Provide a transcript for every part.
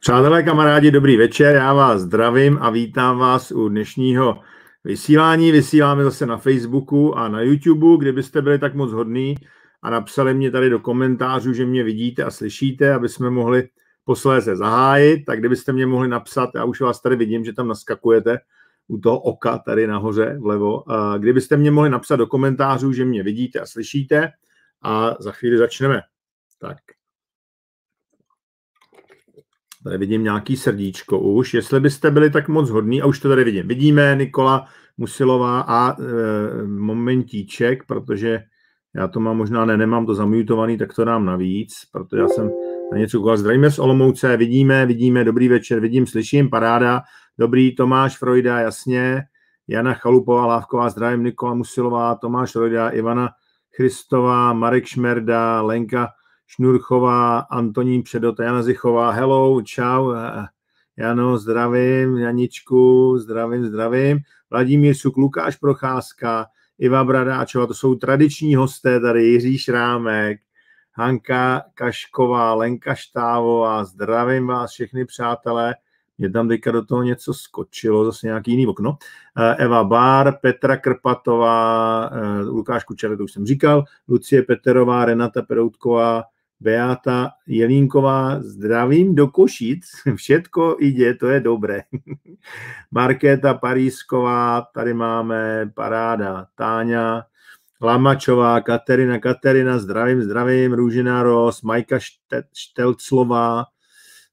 Přátelé, kamarádi, dobrý večer, já vás zdravím a vítám vás u dnešního vysílání. Vysíláme zase na Facebooku a na YouTube, kdybyste byli tak moc hodní a napsali mě tady do komentářů, že mě vidíte a slyšíte, aby jsme mohli posléze zahájit, tak kdybyste mě mohli napsat, já už vás tady vidím, že tam naskakujete u toho oka tady nahoře vlevo, kdybyste mě mohli napsat do komentářů, že mě vidíte a slyšíte a za chvíli začneme. Tak. Tady vidím nějaký srdíčko už. Jestli byste byli tak moc hodní, a už to tady vidím. Vidíme Nikola Musilová a e, momentíček, protože já to mám možná, ne, nemám to zamutovaný, tak to dám navíc, protože já jsem na něco koukal. Zdravíme z Olomouce, vidíme, vidíme, dobrý večer, vidím, slyším, paráda, dobrý, Tomáš Frojda, jasně, Jana Chalupová, Lávková, zdravím, Nikola Musilová, Tomáš Frojda, Ivana Christová, Marek Šmerda, Lenka Šnurchová, Antonín Předota, Jana Zichová, hello, čau, Jano, zdravím, Janičku, zdravím, zdravím, Vladimír Suk, Lukáš Procházka, Iva Bradáčová, to jsou tradiční hosté tady, Jiří Šrámek, Hanka Kašková, Lenka Štávová, zdravím vás všechny přátelé, mě tam teďka do toho něco skočilo, zase nějaký jiný okno. Eva Bár, Petra Krpatová, Lukáš Kučer, to už jsem říkal, Lucie Peterová, Renata Peroutková, Beata Jelínková, zdravím do Košic, všetko ide, to je dobré. Markéta Parísková, tady máme paráda, Táňa, Lamačová, Katerina, Katerina, zdravím, zdravím, Růžina Ros, Majka Štelclová,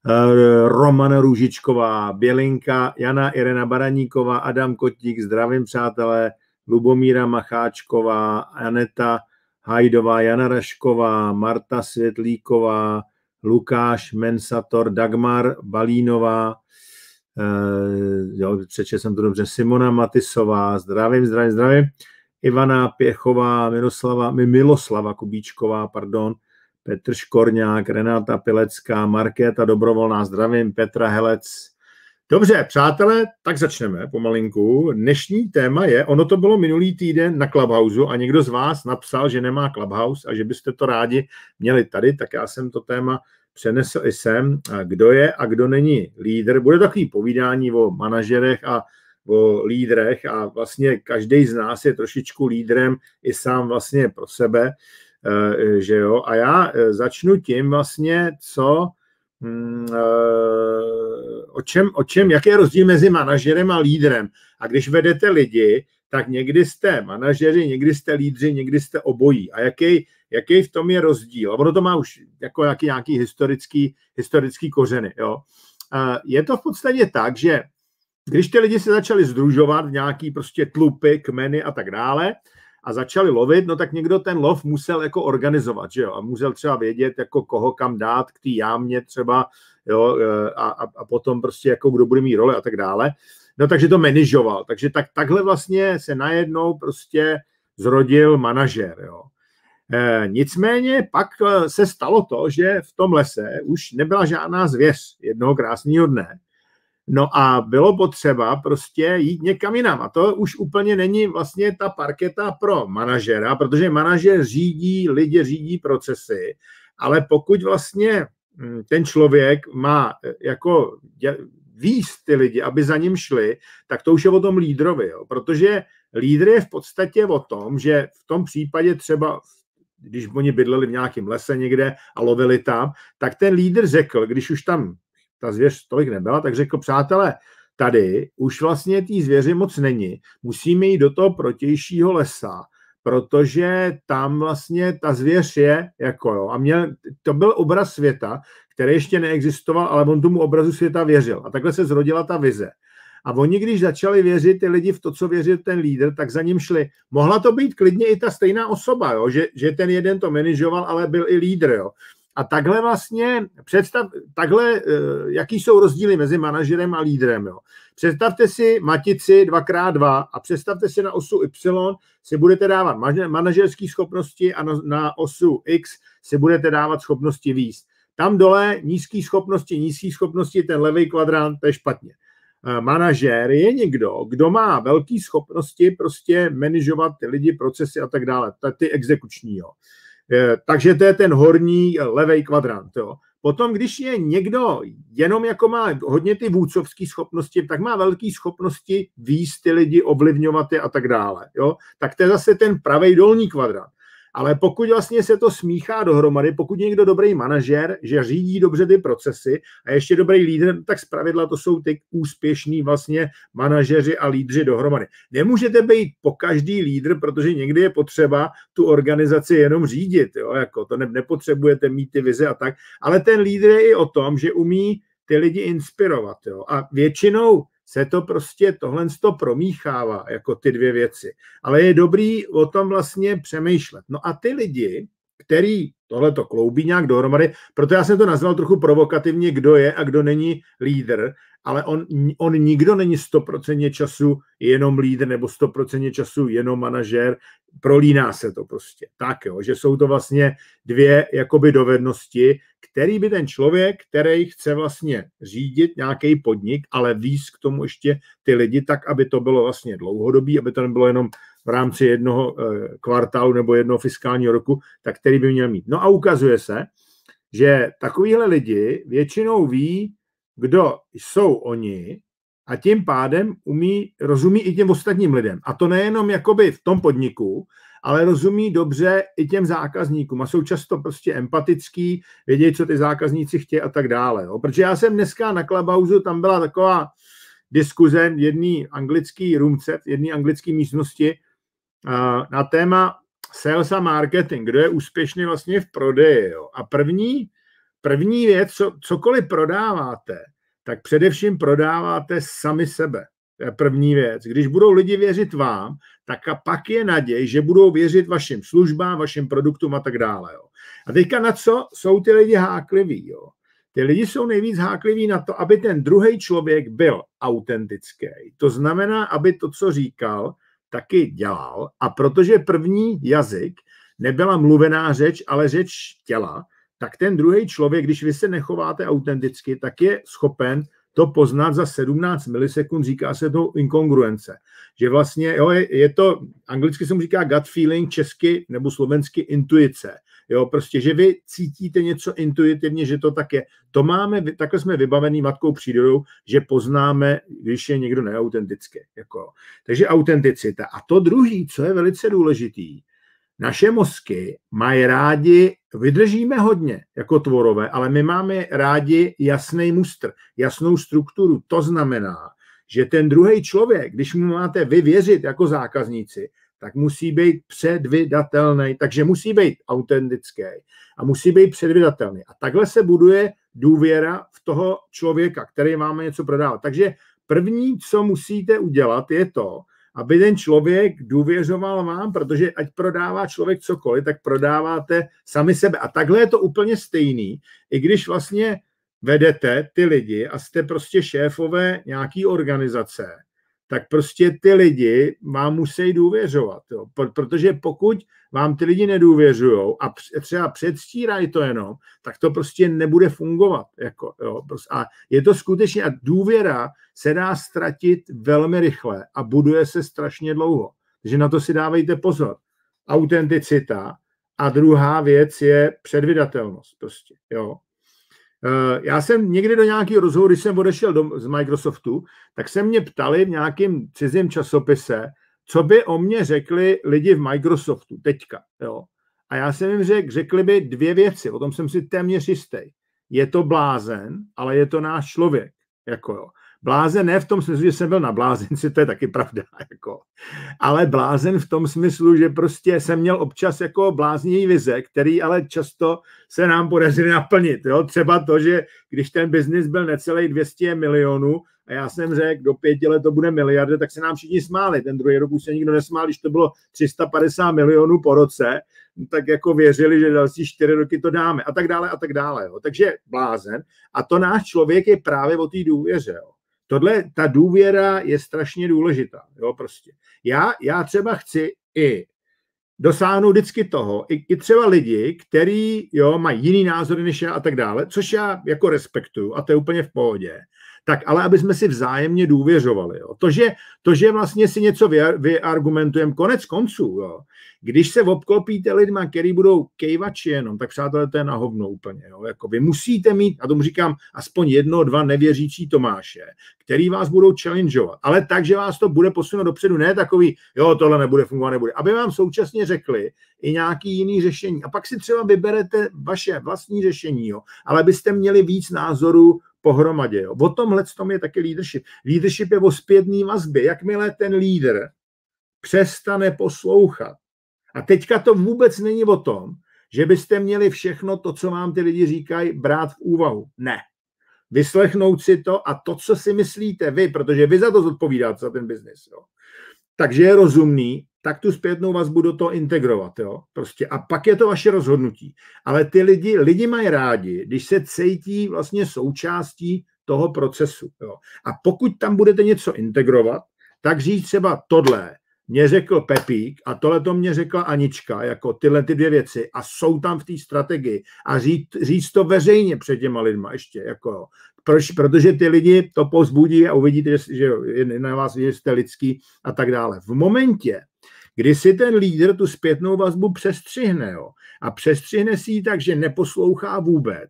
eh, Romana Růžičková, Bělinka, Jana Irena Baraníková, Adam Kotík, zdravím přátelé, Lubomíra Macháčková, Aneta Hajdová, Jana Rašková, Marta Světlíková, Lukáš Mensator, Dagmar Balínová, eh, jo, přečetl jsem to dobře, Simona Matisová, zdravím, zdravím, zdravím, Ivana Pěchová, Miroslava, Miloslava Kubíčková, pardon, Petr Škorňák, Renáta Pilecká, Markéta Dobrovolná, zdravím, Petra Helec, Dobře, přátelé, tak začneme pomalinku. Dnešní téma je, ono to bylo minulý týden na Clubhouse a někdo z vás napsal, že nemá Clubhouse a že byste to rádi měli tady, tak já jsem to téma přenesl i sem, kdo je a kdo není lídr. Bude takový povídání o manažerech a o lídrech a vlastně každý z nás je trošičku lídrem i sám vlastně pro sebe, eh, že jo. A já eh, začnu tím vlastně, co o čem, o čem, jaký je rozdíl mezi manažerem a lídrem. A když vedete lidi, tak někdy jste manažeři, někdy jste lídři, někdy jste obojí. A jaký, jaký v tom je rozdíl? A ono to má už jako jaký, nějaký historický, historický kořeny. Jo? Je to v podstatě tak, že když ty lidi se začali združovat v nějaký prostě tlupy, kmeny a tak dále, a začali lovit, no tak někdo ten lov musel jako organizovat, že jo, a musel třeba vědět, jako koho kam dát k té jámě třeba, jo, e, a, a, a potom prostě jako kdo bude mít roli a tak dále. No takže to manažoval. Takže tak, takhle vlastně se najednou prostě zrodil manažer, jo. E, nicméně pak e, se stalo to, že v tom lese už nebyla žádná zvěř jednoho krásného dne. No a bylo potřeba prostě jít někam jinam. A to už úplně není vlastně ta parketa pro manažera, protože manažer řídí lidi, řídí procesy, ale pokud vlastně hm, ten člověk má e, jako výst ty lidi, aby za ním šli, tak to už je o tom lídrovi, jo? protože lídr je v podstatě o tom, že v tom případě třeba když oni bydleli v nějakém lese někde a lovili tam, tak ten lídr řekl, když už tam ta zvěř tolik nebyla, tak řekl, přátelé, tady už vlastně té zvěři moc není, musíme jít do toho protějšího lesa, protože tam vlastně ta zvěř je, jako jo, a měl, to byl obraz světa, který ještě neexistoval, ale on tomu obrazu světa věřil. A takhle se zrodila ta vize. A oni, když začali věřit ty lidi v to, co věřil ten lídr, tak za ním šli. Mohla to být klidně i ta stejná osoba, jo? Že, že ten jeden to manažoval, ale byl i lídr. Jo? A takhle vlastně, představ, takhle, eh, jaký jsou rozdíly mezi manažerem a lídrem. Jo. Představte si matici 2x2 a představte si na osu Y si budete dávat manažerské schopnosti a na, osu X si budete dávat schopnosti výst. Tam dole nízké schopnosti, nízké schopnosti, ten levý kvadrant, to je špatně. Eh, manažér je někdo, kdo má velké schopnosti prostě manažovat ty lidi, procesy a tak dále, ty exekuční. Jo. Takže to je ten horní levý kvadrant. Jo. potom, když je někdo jenom jako má hodně ty vůcovské schopnosti, tak má velké schopnosti výst ty lidi, ovlivňovat je a tak dále. Jo? Tak to je zase ten pravý dolní kvadrant. Ale pokud vlastně se to smíchá dohromady, pokud někdo dobrý manažer, že řídí dobře ty procesy a ještě dobrý lídr, tak zpravidla to jsou ty úspěšní vlastně manažeři a lídři dohromady. Nemůžete být po každý lídr, protože někdy je potřeba tu organizaci jenom řídit, jo? Jako to ne, nepotřebujete mít ty vize a tak, ale ten lídr je i o tom, že umí ty lidi inspirovat. Jo? A většinou se to prostě tohle to promíchává jako ty dvě věci. Ale je dobrý o tom vlastně přemýšlet. No a ty lidi, který tohle to kloubí nějak dohromady, proto já jsem to nazval trochu provokativně, kdo je a kdo není lídr, ale on, on nikdo není 100% času jenom lídr nebo 100% času jenom manažer, prolíná se to prostě. Tak jo, že jsou to vlastně dvě jakoby dovednosti, který by ten člověk, který chce vlastně řídit nějaký podnik, ale víc k tomu ještě ty lidi tak, aby to bylo vlastně dlouhodobý, aby to nebylo jenom v rámci jednoho eh, kvartálu nebo jednoho fiskálního roku, tak který by měl mít. No a ukazuje se, že takovýhle lidi většinou ví, kdo jsou oni a tím pádem umí, rozumí i těm ostatním lidem. A to nejenom jakoby v tom podniku, ale rozumí dobře i těm zákazníkům a jsou často prostě empatický, vědějí, co ty zákazníci chtějí a tak dále. Jo. Protože já jsem dneska na Clubhouse, tam byla taková diskuze jedný anglický roomce, v jedné anglické místnosti na téma sales a marketing, kdo je úspěšný vlastně v prodeji. Jo. A první, první věc, co, cokoliv prodáváte, tak především prodáváte sami sebe. To je první věc. Když budou lidi věřit vám, tak a pak je naděj, že budou věřit vašim službám, vašim produktům a tak dále. Jo. A teďka na co jsou ty lidi hákliví? Jo? Ty lidi jsou nejvíc hákliví na to, aby ten druhý člověk byl autentický. To znamená, aby to, co říkal, taky dělal. A protože první jazyk nebyla mluvená řeč, ale řeč těla, tak ten druhý člověk, když vy se nechováte autenticky, tak je schopen to poznat za 17 milisekund, říká se to inkongruence. Že vlastně, jo, je, je to, anglicky se mu říká gut feeling, česky nebo slovensky intuice. Jo, prostě, že vy cítíte něco intuitivně, že to tak je. To máme, takhle jsme vybavený matkou přírodou, že poznáme, když je někdo neautentický. Jako. Takže autenticita. A to druhý, co je velice důležitý, naše mozky mají rádi, vydržíme hodně jako tvorové, ale my máme rádi jasný mustr, jasnou strukturu. To znamená, že ten druhý člověk, když mu máte vyvěřit jako zákazníci, tak musí být předvydatelný, takže musí být autentický a musí být předvydatelný. A takhle se buduje důvěra v toho člověka, který máme něco prodávat. Takže první, co musíte udělat, je to, aby ten člověk důvěřoval vám, protože ať prodává člověk cokoliv, tak prodáváte sami sebe. A takhle je to úplně stejný, i když vlastně vedete ty lidi a jste prostě šéfové nějaký organizace, tak prostě ty lidi vám musí důvěřovat. Jo. Protože pokud vám ty lidi nedůvěřují a třeba předstírají to jenom, tak to prostě nebude fungovat. Jako, jo. A je to skutečně, a důvěra se dá ztratit velmi rychle a buduje se strašně dlouho. Takže na to si dávejte pozor. Autenticita a druhá věc je předvydatelnost. Prostě, jo. Eh, já jsem někdy do nějakého rozhovoru, když jsem odešel do, z Microsoftu, tak se mě ptali v nějakém cizím časopise, co by o mě řekli lidi v Microsoftu teďka. Jo? A já jsem jim řekl, řekli by dvě věci, o tom jsem si téměř jistý. Je to blázen, ale je to náš člověk. Jako jo. Blázen ne v tom smyslu, že jsem byl na blázenci, to je taky pravda, jako. ale blázen v tom smyslu, že prostě jsem měl občas jako blázní vize, který ale často se nám podařily naplnit. Jo? Třeba to, že když ten biznis byl necelý 200 milionů a já jsem řekl, do pěti let to bude miliardy, tak se nám všichni smáli. Ten druhý rok už se nikdo nesmál, když to bylo 350 milionů po roce, tak jako věřili, že další čtyři roky to dáme a tak dále a tak dále. Jo. Takže blázen. A to náš člověk je právě o té důvěře. Jo. Tohle, ta důvěra je strašně důležitá. Jo, prostě. Já, já třeba chci i dosáhnout vždycky toho, i, i třeba lidi, kteří jo, mají jiný názory než já a tak dále, což já jako respektuju a to je úplně v pohodě, tak ale aby jsme si vzájemně důvěřovali. Jo. To, že, to, že vlastně si něco vyargumentujeme, konec konců, jo. Když se obklopíte lidma, který budou kejvači jenom, tak přátelé, to je na hovno úplně. Jo? Jako vy musíte mít, a tomu říkám, aspoň jedno, dva nevěřící Tomáše, který vás budou challengeovat, ale tak, že vás to bude posunout dopředu, ne takový, jo, tohle nebude fungovat, nebude, aby vám současně řekli i nějaký jiný řešení. A pak si třeba vyberete vaše vlastní řešení, jo? ale byste měli víc názorů pohromadě. Jo. O tomhle tom je taky leadership. Leadership je o zpětný vazbě. Jakmile ten lídr přestane poslouchat, a teďka to vůbec není o tom, že byste měli všechno to, co vám ty lidi říkají, brát v úvahu. Ne. Vyslechnout si to a to, co si myslíte vy, protože vy za to zodpovídáte, za ten biznis. Takže je rozumný tak tu zpětnou vazbu do toho integrovat. Jo? Prostě. A pak je to vaše rozhodnutí. Ale ty lidi, lidi mají rádi, když se cítí vlastně součástí toho procesu. Jo? A pokud tam budete něco integrovat, tak říct třeba tohle, mě řekl Pepík a tohle to mě řekla Anička, jako tyhle ty dvě věci a jsou tam v té strategii a říct, říct to veřejně před těma lidma ještě, jako proč? Protože ty lidi to pozbudí a uvidíte, že, že na vás, že jste lidský a tak dále. V momentě, kdy si ten lídr tu zpětnou vazbu přestřihne jo, a přestřihne si ji tak, že neposlouchá vůbec,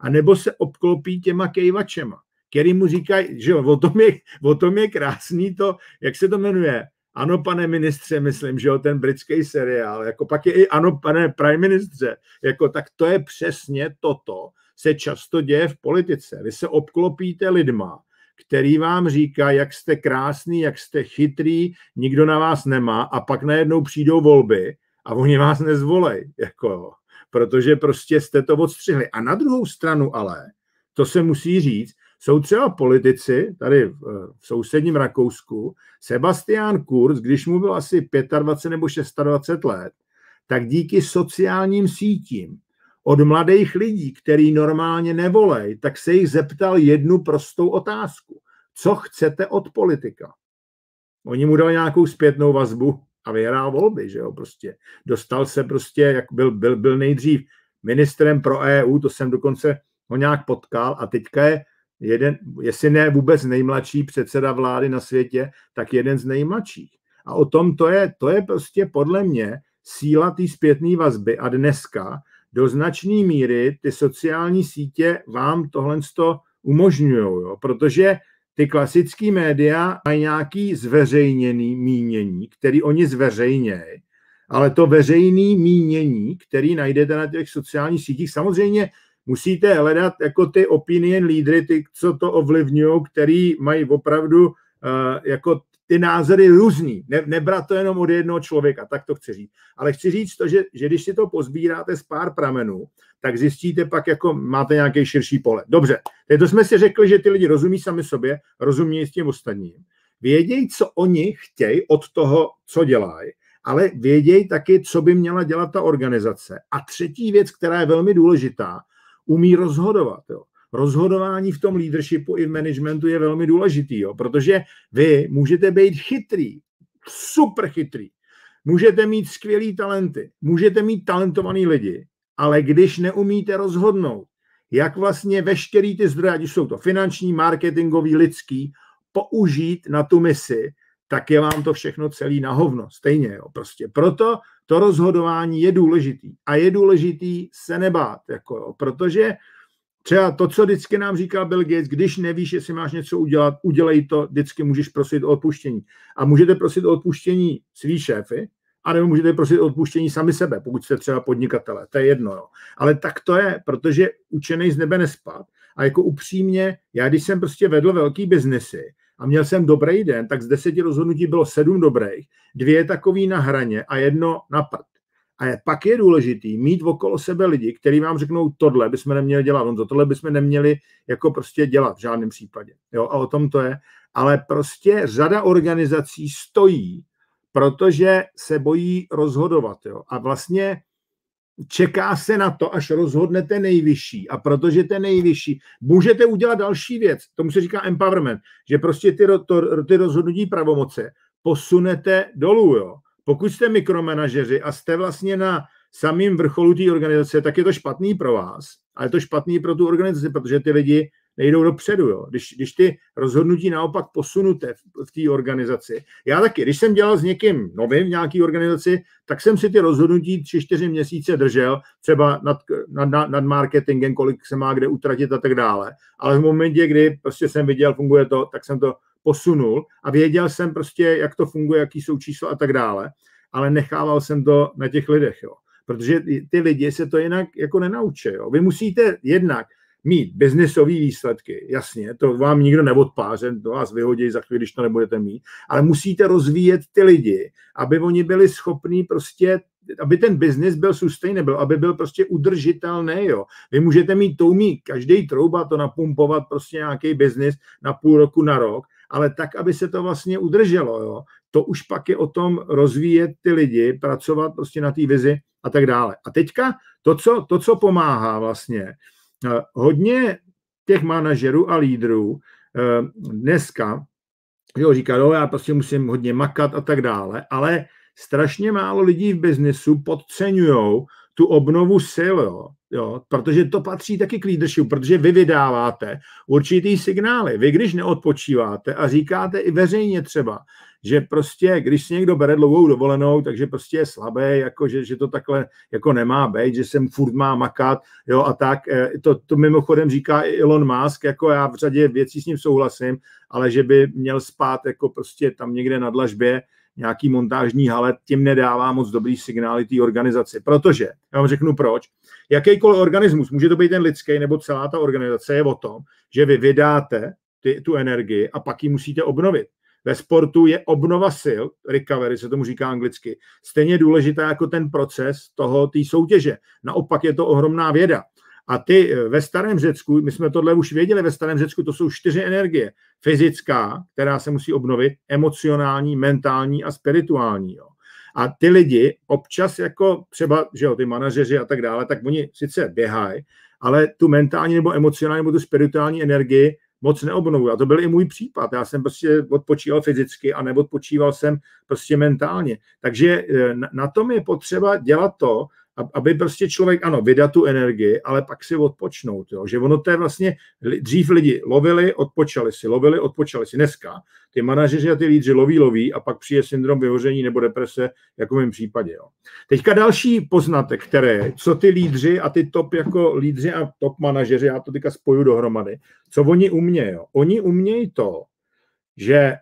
a nebo se obklopí těma kejvačema, který mu říkají, že jo, o tom, je, o tom je krásný to, jak se to jmenuje, ano, pane ministře, myslím, že jo, ten britský seriál, jako pak je i ano, pane prime ministře, jako tak to je přesně toto, se často děje v politice. Vy se obklopíte lidma, který vám říká, jak jste krásný, jak jste chytrý, nikdo na vás nemá a pak najednou přijdou volby a oni vás nezvolej, jako, protože prostě jste to odstřihli. A na druhou stranu ale, to se musí říct, jsou třeba politici, tady v sousedním Rakousku, Sebastian Kurz, když mu byl asi 25 nebo 26 let, tak díky sociálním sítím od mladých lidí, který normálně nevolej, tak se jich zeptal jednu prostou otázku. Co chcete od politika? Oni mu dali nějakou zpětnou vazbu a vyhrál volby, že jo, prostě. Dostal se prostě, jak byl, byl, byl nejdřív ministrem pro EU, to jsem dokonce ho nějak potkal a teďka je jeden, jestli ne vůbec nejmladší předseda vlády na světě, tak jeden z nejmladších. A o tom to je, to je prostě podle mě síla té zpětné vazby a dneska do značné míry ty sociální sítě vám tohle umožňují, protože ty klasické média mají nějaký zveřejněný mínění, který oni zveřejnějí, ale to veřejné mínění, který najdete na těch sociálních sítích, samozřejmě musíte hledat jako ty opinion lídry, ty, co to ovlivňují, který mají opravdu uh, jako ty názory různý. Ne, nebrat to jenom od jednoho člověka, tak to chci říct. Ale chci říct to, že, že když si to pozbíráte z pár pramenů, tak zjistíte pak, jako máte nějaký širší pole. Dobře, teď to jsme si řekli, že ty lidi rozumí sami sobě, rozumí s tím ostatním. Vědějí, co oni chtějí od toho, co dělají, ale vědějí taky, co by měla dělat ta organizace. A třetí věc, která je velmi důležitá, umí rozhodovat. Jo rozhodování v tom leadershipu i v managementu je velmi důležitý, jo, protože vy můžete být chytrý, super chytrý, můžete mít skvělý talenty, můžete mít talentovaný lidi, ale když neumíte rozhodnout, jak vlastně veškerý ty zdroje, ať jsou to finanční, marketingový, lidský, použít na tu misi, tak je vám to všechno celý na hovno. Stejně, jo, prostě. Proto to rozhodování je důležitý. A je důležitý se nebát, jako jo, protože Třeba to, co vždycky nám říká Bill Gates, když nevíš, jestli máš něco udělat, udělej to, vždycky můžeš prosit o odpuštění. A můžete prosit o odpuštění svý šéfy, anebo můžete prosit o odpuštění sami sebe, pokud jste třeba podnikatele, to je jedno. Jo. Ale tak to je, protože učený z nebe nespad. A jako upřímně, já když jsem prostě vedl velký biznesy a měl jsem dobrý den, tak z deseti rozhodnutí bylo sedm dobrých, dvě takový na hraně a jedno na prd. A pak je důležitý mít okolo sebe lidi, kteří vám řeknou, tohle bychom neměli dělat, on to, tohle bychom neměli jako prostě dělat v žádném případě. Jo, a o tom to je. Ale prostě řada organizací stojí, protože se bojí rozhodovat. Jo. A vlastně čeká se na to, až rozhodnete nejvyšší. A protože ten nejvyšší, můžete udělat další věc, tomu se říká empowerment, že prostě ty, to, ty rozhodnutí pravomoce posunete dolů. Jo pokud jste mikromanažeři a jste vlastně na samým vrcholu té organizace, tak je to špatný pro vás, ale je to špatný pro tu organizaci, protože ty lidi nejdou dopředu. Jo. Když, když ty rozhodnutí naopak posunuté v, v té organizaci. Já taky, když jsem dělal s někým novým v nějaké organizaci, tak jsem si ty rozhodnutí tři, čtyři měsíce držel, třeba nad, nad, nad marketingem, kolik se má kde utratit a tak dále. Ale v momentě, kdy prostě jsem viděl, funguje to, tak jsem to posunul a věděl jsem prostě, jak to funguje, jaký jsou čísla a tak dále, ale nechával jsem to na těch lidech, jo. Protože ty lidi se to jinak jako nenaučí, jo. Vy musíte jednak mít biznisové výsledky, jasně, to vám nikdo neodpáře, to vás vyhodí za chvíli, když to nebudete mít, ale musíte rozvíjet ty lidi, aby oni byli schopní prostě aby ten biznis byl sustainable, aby byl prostě udržitelný. Jo. Vy můžete mít toumí každý trouba to napumpovat prostě nějaký biznis na půl roku, na rok, ale tak, aby se to vlastně udrželo. Jo. To už pak je o tom rozvíjet ty lidi, pracovat prostě na té vizi a tak dále. A teďka to, co, to, co pomáhá vlastně, eh, hodně těch manažerů a lídrů eh, dneska, jo, říká, no, já prostě musím hodně makat a tak dále, ale strašně málo lidí v biznesu podceňují tu obnovu sil, jo, jo, protože to patří taky k leadershipu, protože vy vydáváte určitý signály. Vy, když neodpočíváte a říkáte i veřejně třeba, že prostě, když si někdo bere dlouhou dovolenou, takže prostě je slabý, jako že, že to takhle jako nemá být, že jsem furt má makat, jo, a tak. Eh, to, to mimochodem říká i Elon Musk, jako já v řadě věcí s ním souhlasím, ale že by měl spát jako prostě tam někde na dlažbě, nějaký montážní hale, tím nedává moc dobrý signály té organizaci. Protože, já vám řeknu proč, jakýkoliv organismus, může to být ten lidský nebo celá ta organizace, je o tom, že vy vydáte ty, tu energii a pak ji musíte obnovit. Ve sportu je obnova sil, recovery se tomu říká anglicky, stejně důležitá jako ten proces toho, té soutěže. Naopak je to ohromná věda. A ty eh, ve starém Řecku, my jsme tohle už věděli, ve starém Řecku to jsou čtyři energie. Fyzická, která se musí obnovit, emocionální, mentální a spirituální. Jo. A ty lidi občas jako třeba, že jo, ty manažeři a tak dále, tak oni sice běhají, ale tu mentální nebo emocionální nebo tu spirituální energii moc neobnovují. A to byl i můj případ. Já jsem prostě odpočíval fyzicky a neodpočíval jsem prostě mentálně. Takže eh, na tom je potřeba dělat to, aby prostě člověk, ano, vydat tu energii, ale pak si odpočnout, jo? že ono to je vlastně, dřív lidi lovili, odpočali si, lovili, odpočali si. Dneska ty manažeři a ty lídři loví, loví a pak přijde syndrom vyhoření nebo deprese, jako v mém případě. Jo? Teďka další poznatek, které, co ty lídři a ty top jako lídři a top manažeři, já to teďka spoju dohromady, co oni umějí. Oni umějí to, že,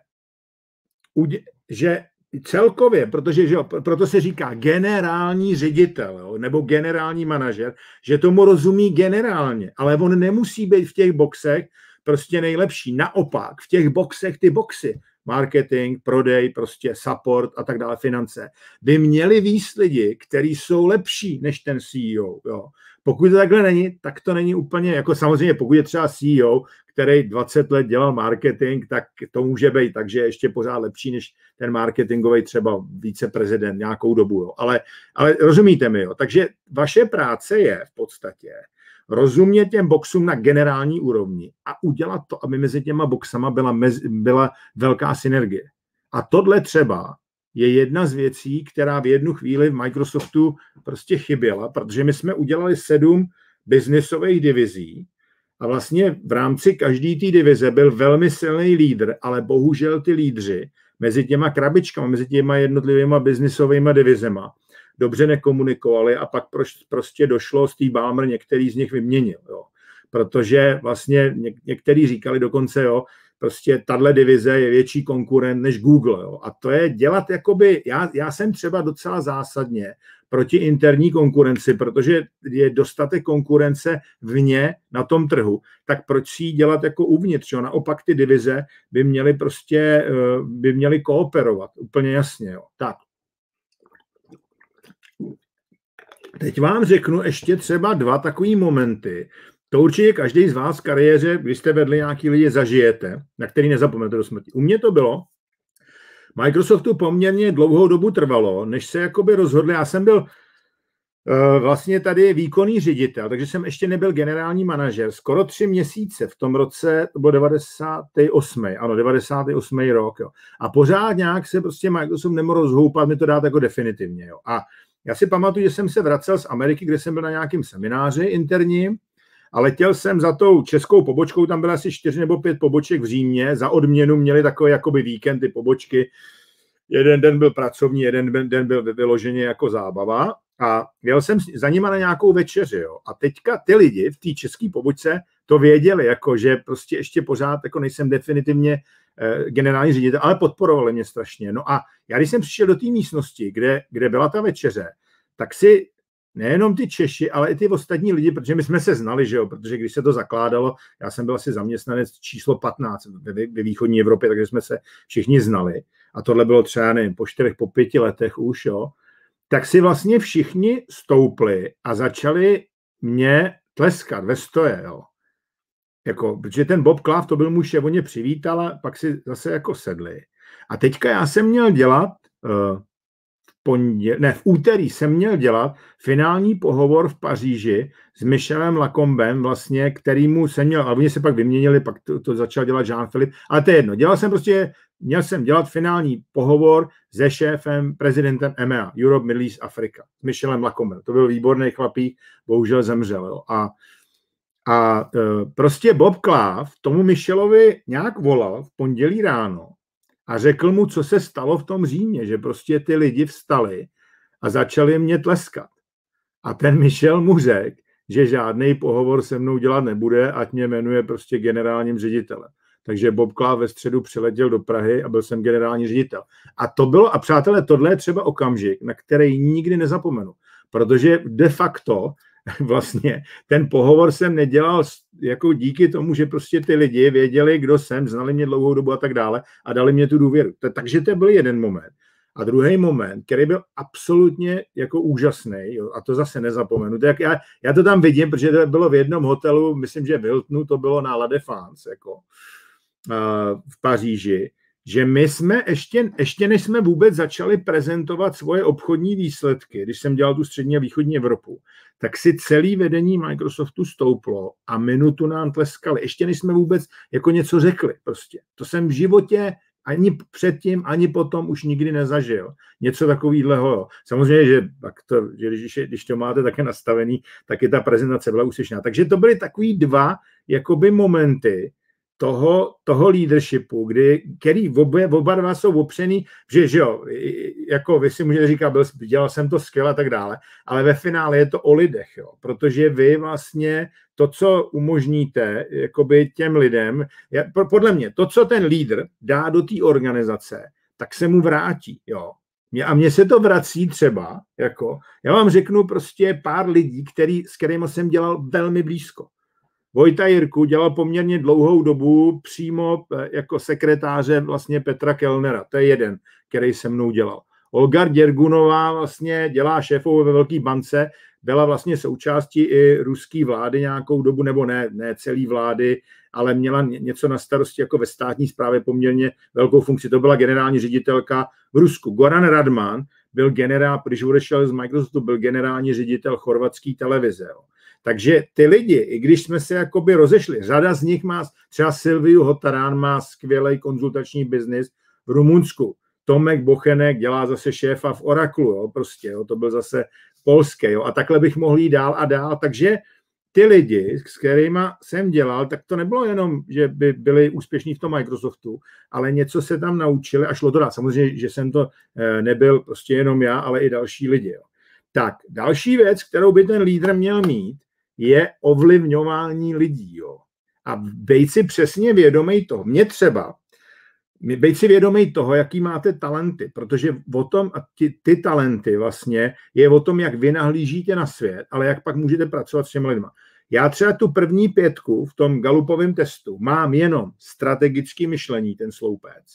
že celkově, protože že jo, proto se říká generální ředitel jo, nebo generální manažer, že tomu rozumí generálně, ale on nemusí být v těch boxech prostě nejlepší. Naopak, v těch boxech ty boxy, marketing, prodej, prostě support a tak dále, finance, by měli víc lidi, kteří jsou lepší než ten CEO. Jo. Pokud to takhle není, tak to není úplně, jako samozřejmě pokud je třeba CEO, který 20 let dělal marketing, tak to může být takže ještě pořád lepší než ten marketingový třeba viceprezident nějakou dobu. Jo. Ale, ale rozumíte mi, jo. Takže vaše práce je v podstatě rozumět těm boxům na generální úrovni a udělat to, aby mezi těma boxama byla, mezi, byla velká synergie. A tohle třeba je jedna z věcí, která v jednu chvíli v Microsoftu prostě chyběla, protože my jsme udělali sedm biznisových divizí a vlastně v rámci každé té divize byl velmi silný lídr, ale bohužel ty lídři mezi těma krabičkami, mezi těma jednotlivými biznisovými divizema dobře nekomunikovali a pak prostě došlo z té Balmer, některý z nich vyměnil. Jo. Protože vlastně něk- někteří říkali dokonce, jo, prostě tahle divize je větší konkurent než Google. Jo. A to je dělat jakoby, já, já jsem třeba docela zásadně proti interní konkurenci, protože je dostatek konkurence vně na tom trhu, tak proč si ji dělat jako uvnitř? Jo? Naopak ty divize by měly prostě, eh, by měly kooperovat, úplně jasně. Jo? Tak. Teď vám řeknu ještě třeba dva takové momenty, to určitě každý z vás v kariéře, když jste vedli nějaký lidi, zažijete, na který nezapomenete do smrti. U mě to bylo, Microsoftu poměrně dlouhou dobu trvalo, než se jakoby rozhodli, já jsem byl uh, vlastně tady výkonný ředitel, takže jsem ještě nebyl generální manažer. Skoro tři měsíce v tom roce, to bylo 98. Ano, 98. rok. Jo. A pořád nějak se prostě Microsoft nemohl rozhoupat, mi to dát jako definitivně. Jo. A já si pamatuju, že jsem se vracel z Ameriky, kde jsem byl na nějakém semináři interním a letěl jsem za tou českou pobočkou, tam bylo asi čtyři nebo pět poboček v Římě, za odměnu měli takové jakoby víkendy pobočky, jeden den byl pracovní, jeden den byl vyloženě jako zábava a jel jsem za nima na nějakou večeři, jo. A teďka ty lidi v té české pobočce to věděli, jako že prostě ještě pořád jako nejsem definitivně eh, generální ředitel, ale podporovali mě strašně. No a já když jsem přišel do té místnosti, kde, kde byla ta večeře, tak si nejenom ty Češi, ale i ty ostatní lidi, protože my jsme se znali, že jo, protože když se to zakládalo, já jsem byl asi zaměstnanec číslo 15 ve, ve východní Evropě, takže jsme se všichni znali. A tohle bylo třeba, nevím, po čtyřech, po pěti letech už, jo. Tak si vlastně všichni stoupli a začali mě tleskat ve stoje, jo. Jako, protože ten Bob Klav, to byl můj šéf, on mě přivítal a pak si zase jako sedli. A teďka já jsem měl dělat uh, ponděl, ne, v úterý jsem měl dělat finální pohovor v Paříži s Michelem Lacombem, vlastně, kterýmu jsem měl, a oni se pak vyměnili, pak to, to začal dělat Jean-Philippe, ale to je jedno. Dělal jsem prostě, měl jsem dělat finální pohovor se šéfem, prezidentem EMEA, Europe, Middle East, Africa, s Michelem Lacombem. To byl výborný chlapík, bohužel zemřel. Jo. A, a e, prostě Bob Kláv tomu Michelovi nějak volal v pondělí ráno a řekl mu, co se stalo v tom Římě, že prostě ty lidi vstali a začali mě tleskat. A ten Michel mu řekl, že žádný pohovor se mnou dělat nebude, ať mě jmenuje prostě generálním ředitelem. Takže Bob Klá ve středu přiletěl do Prahy a byl jsem generální ředitel. A to bylo, a přátelé, tohle je třeba okamžik, na který nikdy nezapomenu. Protože de facto vlastně ten pohovor jsem nedělal jako díky tomu, že prostě ty lidi věděli, kdo jsem, znali mě dlouhou dobu a tak dále a dali mě tu důvěru. Takže to byl jeden moment. A druhý moment, který byl absolutně jako úžasný, jo, a to zase nezapomenu, tak já, já to tam vidím, protože to bylo v jednom hotelu, myslím, že v Hiltonu, to bylo na La Défense, jako, uh, v Paříži, že my jsme ještě, ještě než jsme vůbec začali prezentovat svoje obchodní výsledky, když jsem dělal tu střední a východní Evropu, tak si celý vedení Microsoftu stouplo a minutu nám tleskali. Ještě než jsme vůbec jako něco řekli prostě. To jsem v životě ani předtím, ani potom už nikdy nezažil. Něco takového. Samozřejmě, že, tak to, že když, když to máte také nastavený, tak je ta prezentace byla úspěšná. Takže to byly takový dva jakoby momenty, toho, toho leadershipu, kdy, který obě, oba dva jsou opřený, že, že jo, jako vy si můžete říkat, byl, dělal jsem to skvěle a tak dále, ale ve finále je to o lidech, jo, protože vy vlastně to, co umožníte jakoby těm lidem, je, podle mě, to, co ten lídr dá do té organizace, tak se mu vrátí, jo. A mně se to vrací třeba, jako, já vám řeknu prostě pár lidí, který, s kterými jsem dělal velmi blízko. Vojta Jirku dělal poměrně dlouhou dobu přímo eh, jako sekretáře vlastně Petra Kellnera. To je jeden, který se mnou dělal. Olga Děrgunová vlastně dělá šéfou ve Velké bance, byla vlastně součástí i ruské vlády nějakou dobu, nebo ne, ne celý vlády, ale měla něco na starosti jako ve státní správě poměrně velkou funkci. To byla generální ředitelka v Rusku. Goran Radman byl generál, když odešel z Microsoftu, byl generální ředitel chorvatské televize. Jo. Takže ty lidi, i když jsme se jakoby rozešli, řada z nich má, třeba Silviu Hotarán má skvělý konzultační biznis v Rumunsku. Tomek Bochenek dělá zase šéfa v Oraklu, jo, prostě, jo, to byl zase polský, jo, a takhle bych mohl jít dál a dál, takže ty lidi, s kterými jsem dělal, tak to nebylo jenom, že by byli úspěšní v tom Microsoftu, ale něco se tam naučili a šlo to dát. Samozřejmě, že jsem to eh, nebyl prostě jenom já, ale i další lidi. Jo. Tak, další věc, kterou by ten lídr měl mít, je ovlivňování lidí. Jo. A být si přesně vědomý toho. Mě třeba, být si vědomý toho, jaký máte talenty, protože o tom, a ty, ty talenty vlastně je o tom, jak vy nahlížíte na svět, ale jak pak můžete pracovat s těmi lidmi. Já třeba tu první pětku v tom galupovém testu mám jenom strategické myšlení, ten sloupec.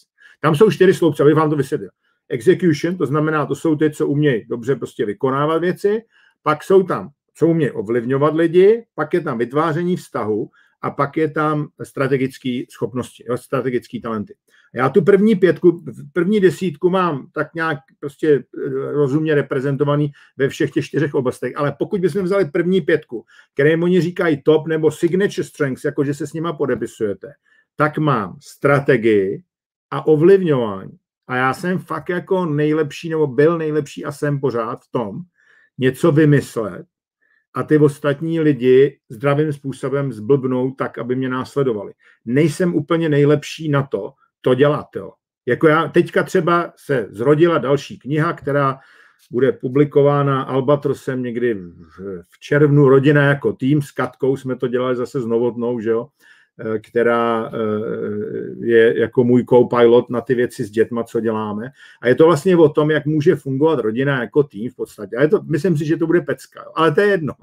Tam jsou čtyři sloupce, abych vám to vysvětlil. Execution, to znamená, to jsou ty, co umějí dobře prostě vykonávat věci, pak jsou tam co umějí ovlivňovat lidi, pak je tam vytváření vztahu a pak je tam strategické schopnosti, strategické talenty. Já tu první pětku, první desítku mám tak nějak prostě eh, rozumně reprezentovaný ve všech těch čtyřech oblastech, ale pokud bychom vzali první pětku, které oni říkají top nebo signature strengths, jakože se s nima podepisujete, tak mám strategii a ovlivňování. A já jsem fakt jako nejlepší, nebo byl nejlepší a jsem pořád v tom, něco vymyslet, a ty ostatní lidi zdravým způsobem zblbnou tak, aby mě následovali. Nejsem úplně nejlepší na to, to dělat. Jo. Jako já, teďka třeba se zrodila další kniha, která bude publikována Albatrosem někdy v červnu, rodina jako tým, s Katkou jsme to dělali zase s Novotnou, že jo, která eh, je jako můj co-pilot na ty věci s dětma, co děláme. A je to vlastně o tom, jak může fungovat rodina jako tým v podstatě. A je to, myslím si, že to bude pecka, ale to je jedno.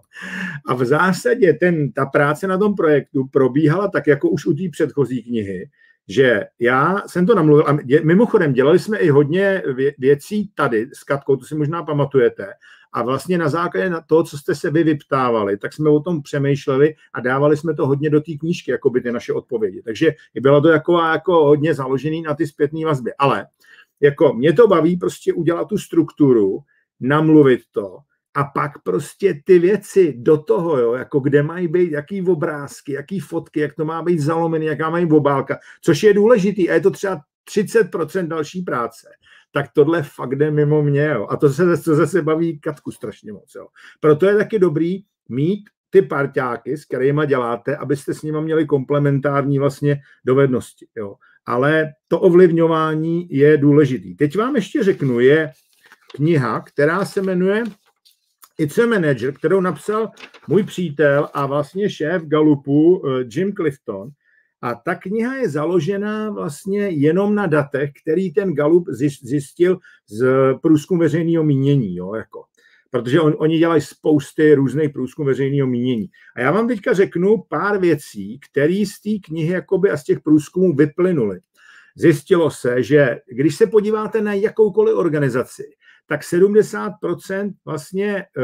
A v zásadě ten, ta práce na tom projektu probíhala tak, jako už u té předchozí knihy, že já jsem to namluvil, a mimochodem dělali jsme i hodně věcí tady s Katkou, to si možná pamatujete, a vlastně na základě na toho, co jste se vy vyptávali, tak jsme o tom přemýšleli a dávali jsme to hodně do té knížky, jako by ty naše odpovědi. Takže bylo to jako, jako hodně založený na ty zpětné vazby. Ale jako mě to baví prostě udělat tu strukturu, namluvit to a pak prostě ty věci do toho, jo, jako kde mají být, jaký obrázky, jaký fotky, jak to má být zalomený, jaká mají obálka, což je důležitý a je to třeba 30% další práce, tak tohle fakt jde mimo mě. Jo. A to se to zase baví Katku strašně moc. Jo. Proto je taky dobrý mít ty parťáky, s kterými děláte, abyste s nimi měli komplementární vlastně dovednosti. Jo. Ale to ovlivňování je důležitý. Teď vám ještě řeknu, je kniha, která se jmenuje It's a Manager, kterou napsal můj přítel a vlastně šéf Galupu eh, Jim Clifton. A ta kniha je založená vlastně jenom na datech, který ten Galup zjistil z průzkumu veřejného mínění. Jo, jako. Protože on, oni dělají spousty různých průzkumů veřejného mínění. A já vám teďka řeknu pár věcí, které z té knihy jakoby a z těch průzkumů vyplynuly. Zjistilo se, že když se podíváte na jakoukoliv organizaci, tak 70% vlastně uh,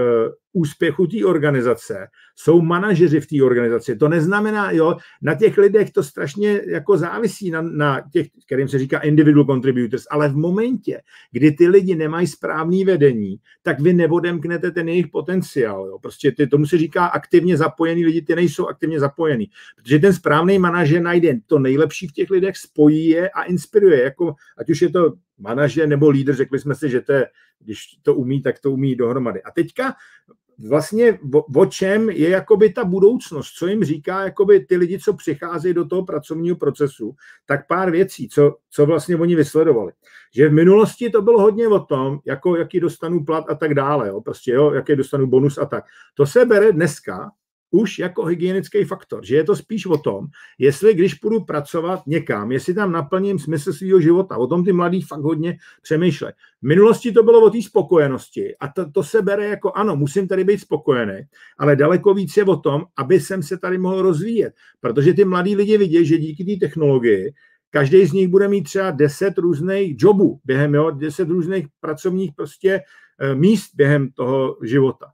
úspěchu té organizace jsou manažeři v té organizaci. To neznamená, jo, na těch lidech to strašně jako závisí na, na těch, kterým se říká individual contributors, ale v momentě, kdy ty lidi nemají správný vedení, tak vy nevodemknete ten jejich potenciál. Jo. Prostě ty, tomu se říká aktivně zapojený lidi, ty nejsou aktivně zapojení. Protože ten správný manažer najde to nejlepší v těch lidech, spojí je a inspiruje. Jako, ať už je to manažer nebo lídr, řekli jsme si, že to je, když to umí, tak to umí dohromady. A teďka vlastně o, o čem je jakoby ta budoucnost, co jim říká jakoby ty lidi, co přicházejí do toho pracovního procesu, tak pár věcí, co, co vlastně oni vysledovali. Že v minulosti to bylo hodně o tom, jako jaký dostanu plat a tak dále, jo, prostě jo, jaký dostanu bonus a tak. To se bere dneska už jako hygienický faktor, že je to spíš o tom, jestli když půjdu pracovat někam, jestli tam naplním smysl svého života. O tom ty mladí fakt hodně přemýšlej. V minulosti to bylo o té spokojenosti a to, to se bere jako ano, musím tady být spokojený, ale daleko víc je o tom, aby jsem se tady mohl rozvíjet, protože ty mladí lidi vidí, že díky té technologii každý z nich bude mít třeba 10 různých jobů během, jo, 10 různých pracovních prostě eh, míst během toho života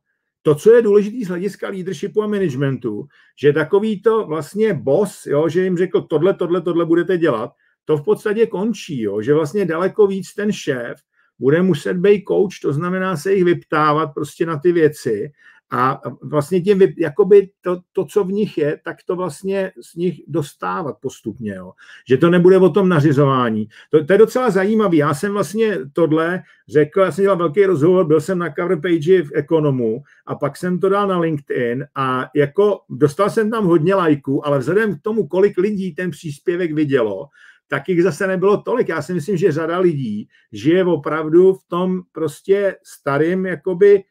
to, co je důležité z hlediska leadershipu a managementu, že takový to vlastně boss, jo, že jim řekl tohle, tohle, tohle budete dělat, to v podstatě končí, jo, že vlastně daleko víc ten šéf bude muset být coach, to znamená se jich vyptávat prostě na ty věci a vlastně tím, jakoby to, to, co v nich je, tak to vlastně z nich dostávat postupně. Jo. Že to nebude o tom nařizování. To, to je docela zajímavé. Já jsem vlastně tohle řekl, já jsem dělal velký rozhovor, byl jsem na cover page v Ekonomu a pak jsem to dal na LinkedIn a jako dostal jsem tam hodně lajků, ale vzhledem k tomu, kolik lidí ten příspěvek vidělo, tak jich zase nebylo tolik. Já si myslím, že řada lidí žije opravdu v tom prostě starým jakoby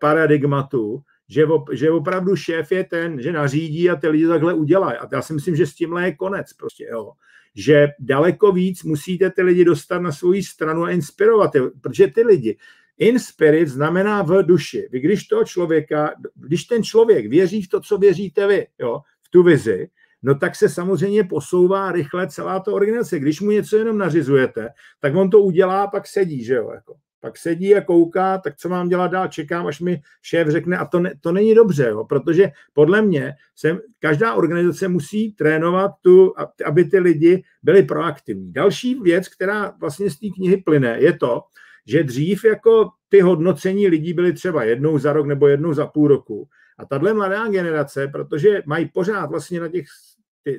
paradigmatu, že, že opravdu šéf je ten, že nařídí a ty lidi takhle udělají. A já si myslím, že s tímhle je konec prostě, jo. Že daleko víc musíte ty lidi dostat na svou stranu a inspirovat je, protože ty lidi, in spirit znamená v duši. Vy když toho člověka, když ten člověk věří v to, co věříte vy, jo, v tu vizi, no tak se samozřejmě posouvá rychle celá ta organizace. Když mu něco jenom nařizujete, tak on to udělá, pak sedí, že jo, jako pak sedí a kouká, tak co mám dělat dál, čekám, až mi šéf řekne a to, ne, to není dobře, jo, protože podle mě se, každá organizace musí trénovat tu, aby ty lidi byli proaktivní. Další věc, která vlastně z té knihy plyne, je to, že dřív jako ty hodnocení lidí byly třeba jednou za rok nebo jednou za půl roku. A tahle mladá generace, protože mají pořád vlastně na těch,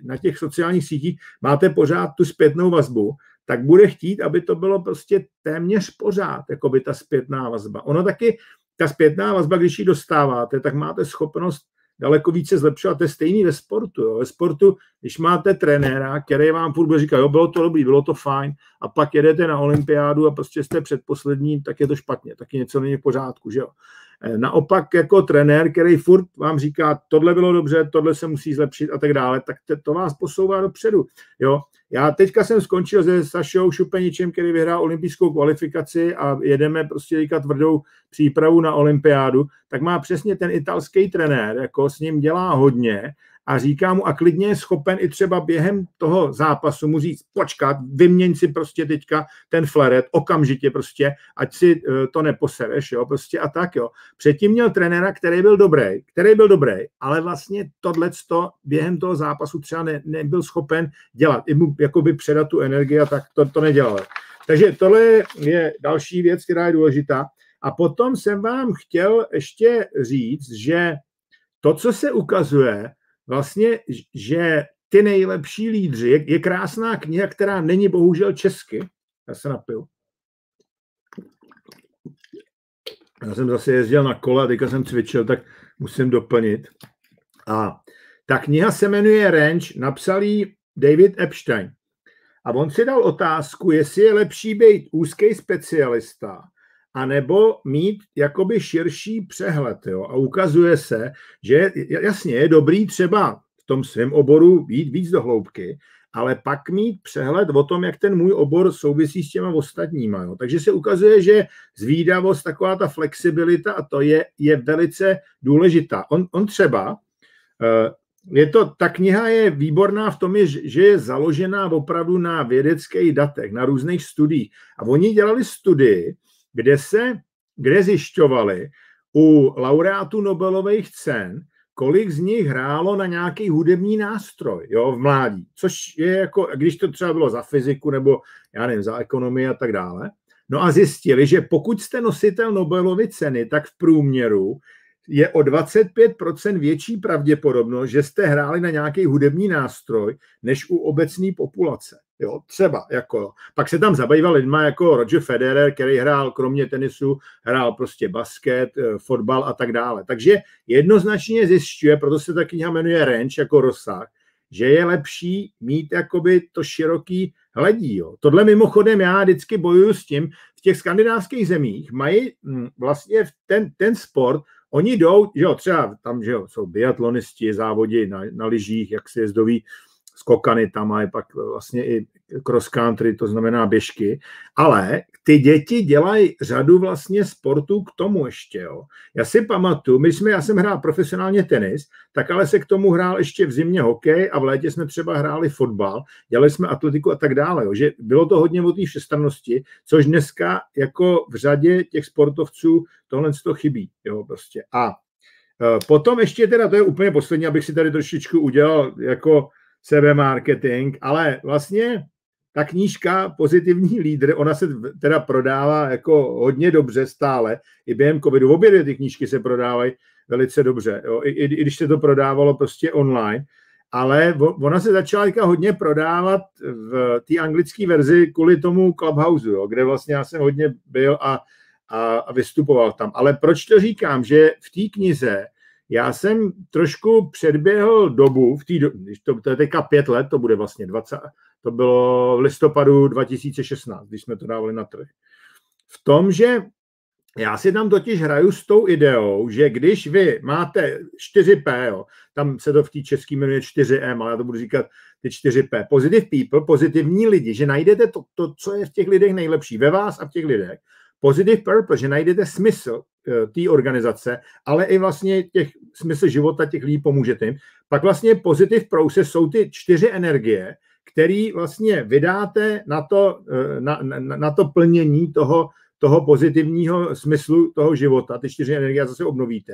na těch sociálních sítích, máte pořád tu zpětnou vazbu, tak bude chtít, aby to bylo prostě téměř pořád, jako by ta zpětná vazba. Ono taky ta zpětná vazba, když ji dostáváte, tak máte schopnost daleko více zlepšovat. To je stejný ve sportu. Jo. Ve sportu, když máte trenéra, který vám furt bude říkat, jo, bylo to dobrý, bylo to fajn, a pak jedete na olympiádu a prostě jste předposlední, tak je to špatně, taky něco není v pořádku, že jo. Eh, naopak jako trenér, který furt vám říká, tohle bylo dobře, tohle se musí zlepšit a tak dále, tak to vás posouvá dopředu. Jo? Já teďka jsem skončil se Sašou Šupeničem, který vyhrál olympijskou kvalifikaci a jedeme prostě teďka tvrdou přípravu na olympiádu, tak má přesně ten italský trenér, jako s ním dělá hodně a říká mu, a klidně je schopen i třeba během toho zápasu mu říct, počkat, vyměň si prostě teďka ten fleret, okamžitě prostě, ať si eh, to neposereš, jo, prostě a tak, jo. Předtím měl trenéra, který byl dobrý, který byl dobrý, ale vlastně tohleto během toho zápasu třeba ne, nebyl schopen dělat, i mu jakoby předat tu energii a tak to, to nedělal. Takže tohle je další věc, která je důležitá. A potom jsem vám chtěl ještě říct, že to, co se ukazuje, vlastně, že ty nejlepší lídři, je, je krásná kniha, která není bohužel česky, já se napiju. Já jsem zase jezdil na kole a teďka jsem cvičil, tak musím doplnit. A ta kniha se jmenuje Range, napsal ji David Epstein. A on si dal otázku, jestli je lepší být úzký specialista, anebo mít jakoby širší přehled. Jo? A ukazuje se, že jasně je dobrý třeba v tom svém oboru jít víc do hloubky, ale pak mít přehled o tom, jak ten můj obor souvisí s těma ostatníma. Jo. Takže se ukazuje, že zvídavost, taková ta flexibilita, a to je, je velice důležitá. On, on třeba, eh, je to, ta kniha je výborná v tom, že je založená opravdu na vědeckých datech, na různých studiích. A oni dělali studii, kde se, kde zjišťovali u laureátů Nobelových cen, kolik z nich hrálo na nějaký hudební nástroj jo, v mládí, což je jako, když to třeba bylo za fyziku nebo já nevím, za ekonomii a tak dále. No a zjistili, že pokud jste nositel Nobelovy ceny, tak v průměru je o 25% větší pravděpodobnost, že jste hráli na nějaký hudební nástroj, než u obecné populace. Jo, třeba, jako, pak se tam zabýval lidma jako Roger Federer, který hrál kromě tenisu, hrál prostě basket, eh, fotbal a tak dále. Takže jednoznačně zjišťuje, proto se ta kniha jmenuje range jako rozsah, že je lepší mít jakoby to široký hledí. Jo. Tohle mimochodem já vždycky bojuju s tím, v těch skandinávských zemích mají hm, vlastně ten, ten sport, oni jdou, že jo, třeba tam, že jo, jsou biatlonisti, závodí na, na lyžích, jak se jezdoví, skokany, tam mají pak vlastně i cross country, to znamená běžky, ale ty děti dělají řadu vlastně sportů k tomu ještě. Jo. Já si pamatuju, my jsme, já jsem hrál profesionálně tenis, tak ale se k tomu hrál ještě v zimě hokej a v létě jsme třeba hráli fotbal, dělali jsme atletiku a tak dále. Jo. Že bylo to hodně o té všestrannosti, což dneska jako v řadě těch sportovců tohle to chybí. Jo, prostě. A e, Potom ještě teda, to je úplně poslední, abych si tady trošičku udělal jako sebemarketing, ale vlastně ta knížka Pozitivní lídr, ona se teda prodává jako hodně dobře stále. I během covidu obě ty knížky se prodávají velice dobře, jo? I, i, i když se to prodávalo prostě online. Ale ona se začala teďka hodně prodávat v té anglické verzi kvůli tomu Clubhouse, jo? kde vlastně já jsem hodně byl a, a, a vystupoval tam. Ale proč to říkám, že v té knize já jsem trošku předběhl dobu, v tý do, to, to je teďka pět let, to bude vlastně 20, to bylo v listopadu 2016, když jsme to dávali na trh. V tom, že já si tam totiž hraju s tou ideou, že když vy máte 4P, jo, tam se to v té české jmenuje 4M, ale já to budu říkat ty 4P, positive people, pozitivní lidi, že najdete to, to, co je v těch lidech nejlepší, ve vás a v těch lidech. Positive purpose, že najdete smysl té organizace, ale i vlastně těch smysl života těch lidí pomůžete jim. Pak vlastně positive process jsou ty čtyři energie, který vlastně vydáte na to, eh, na, na, na to plnění toho, toho pozitivního smyslu toho života. Ty čtyři energie zase obnovíte.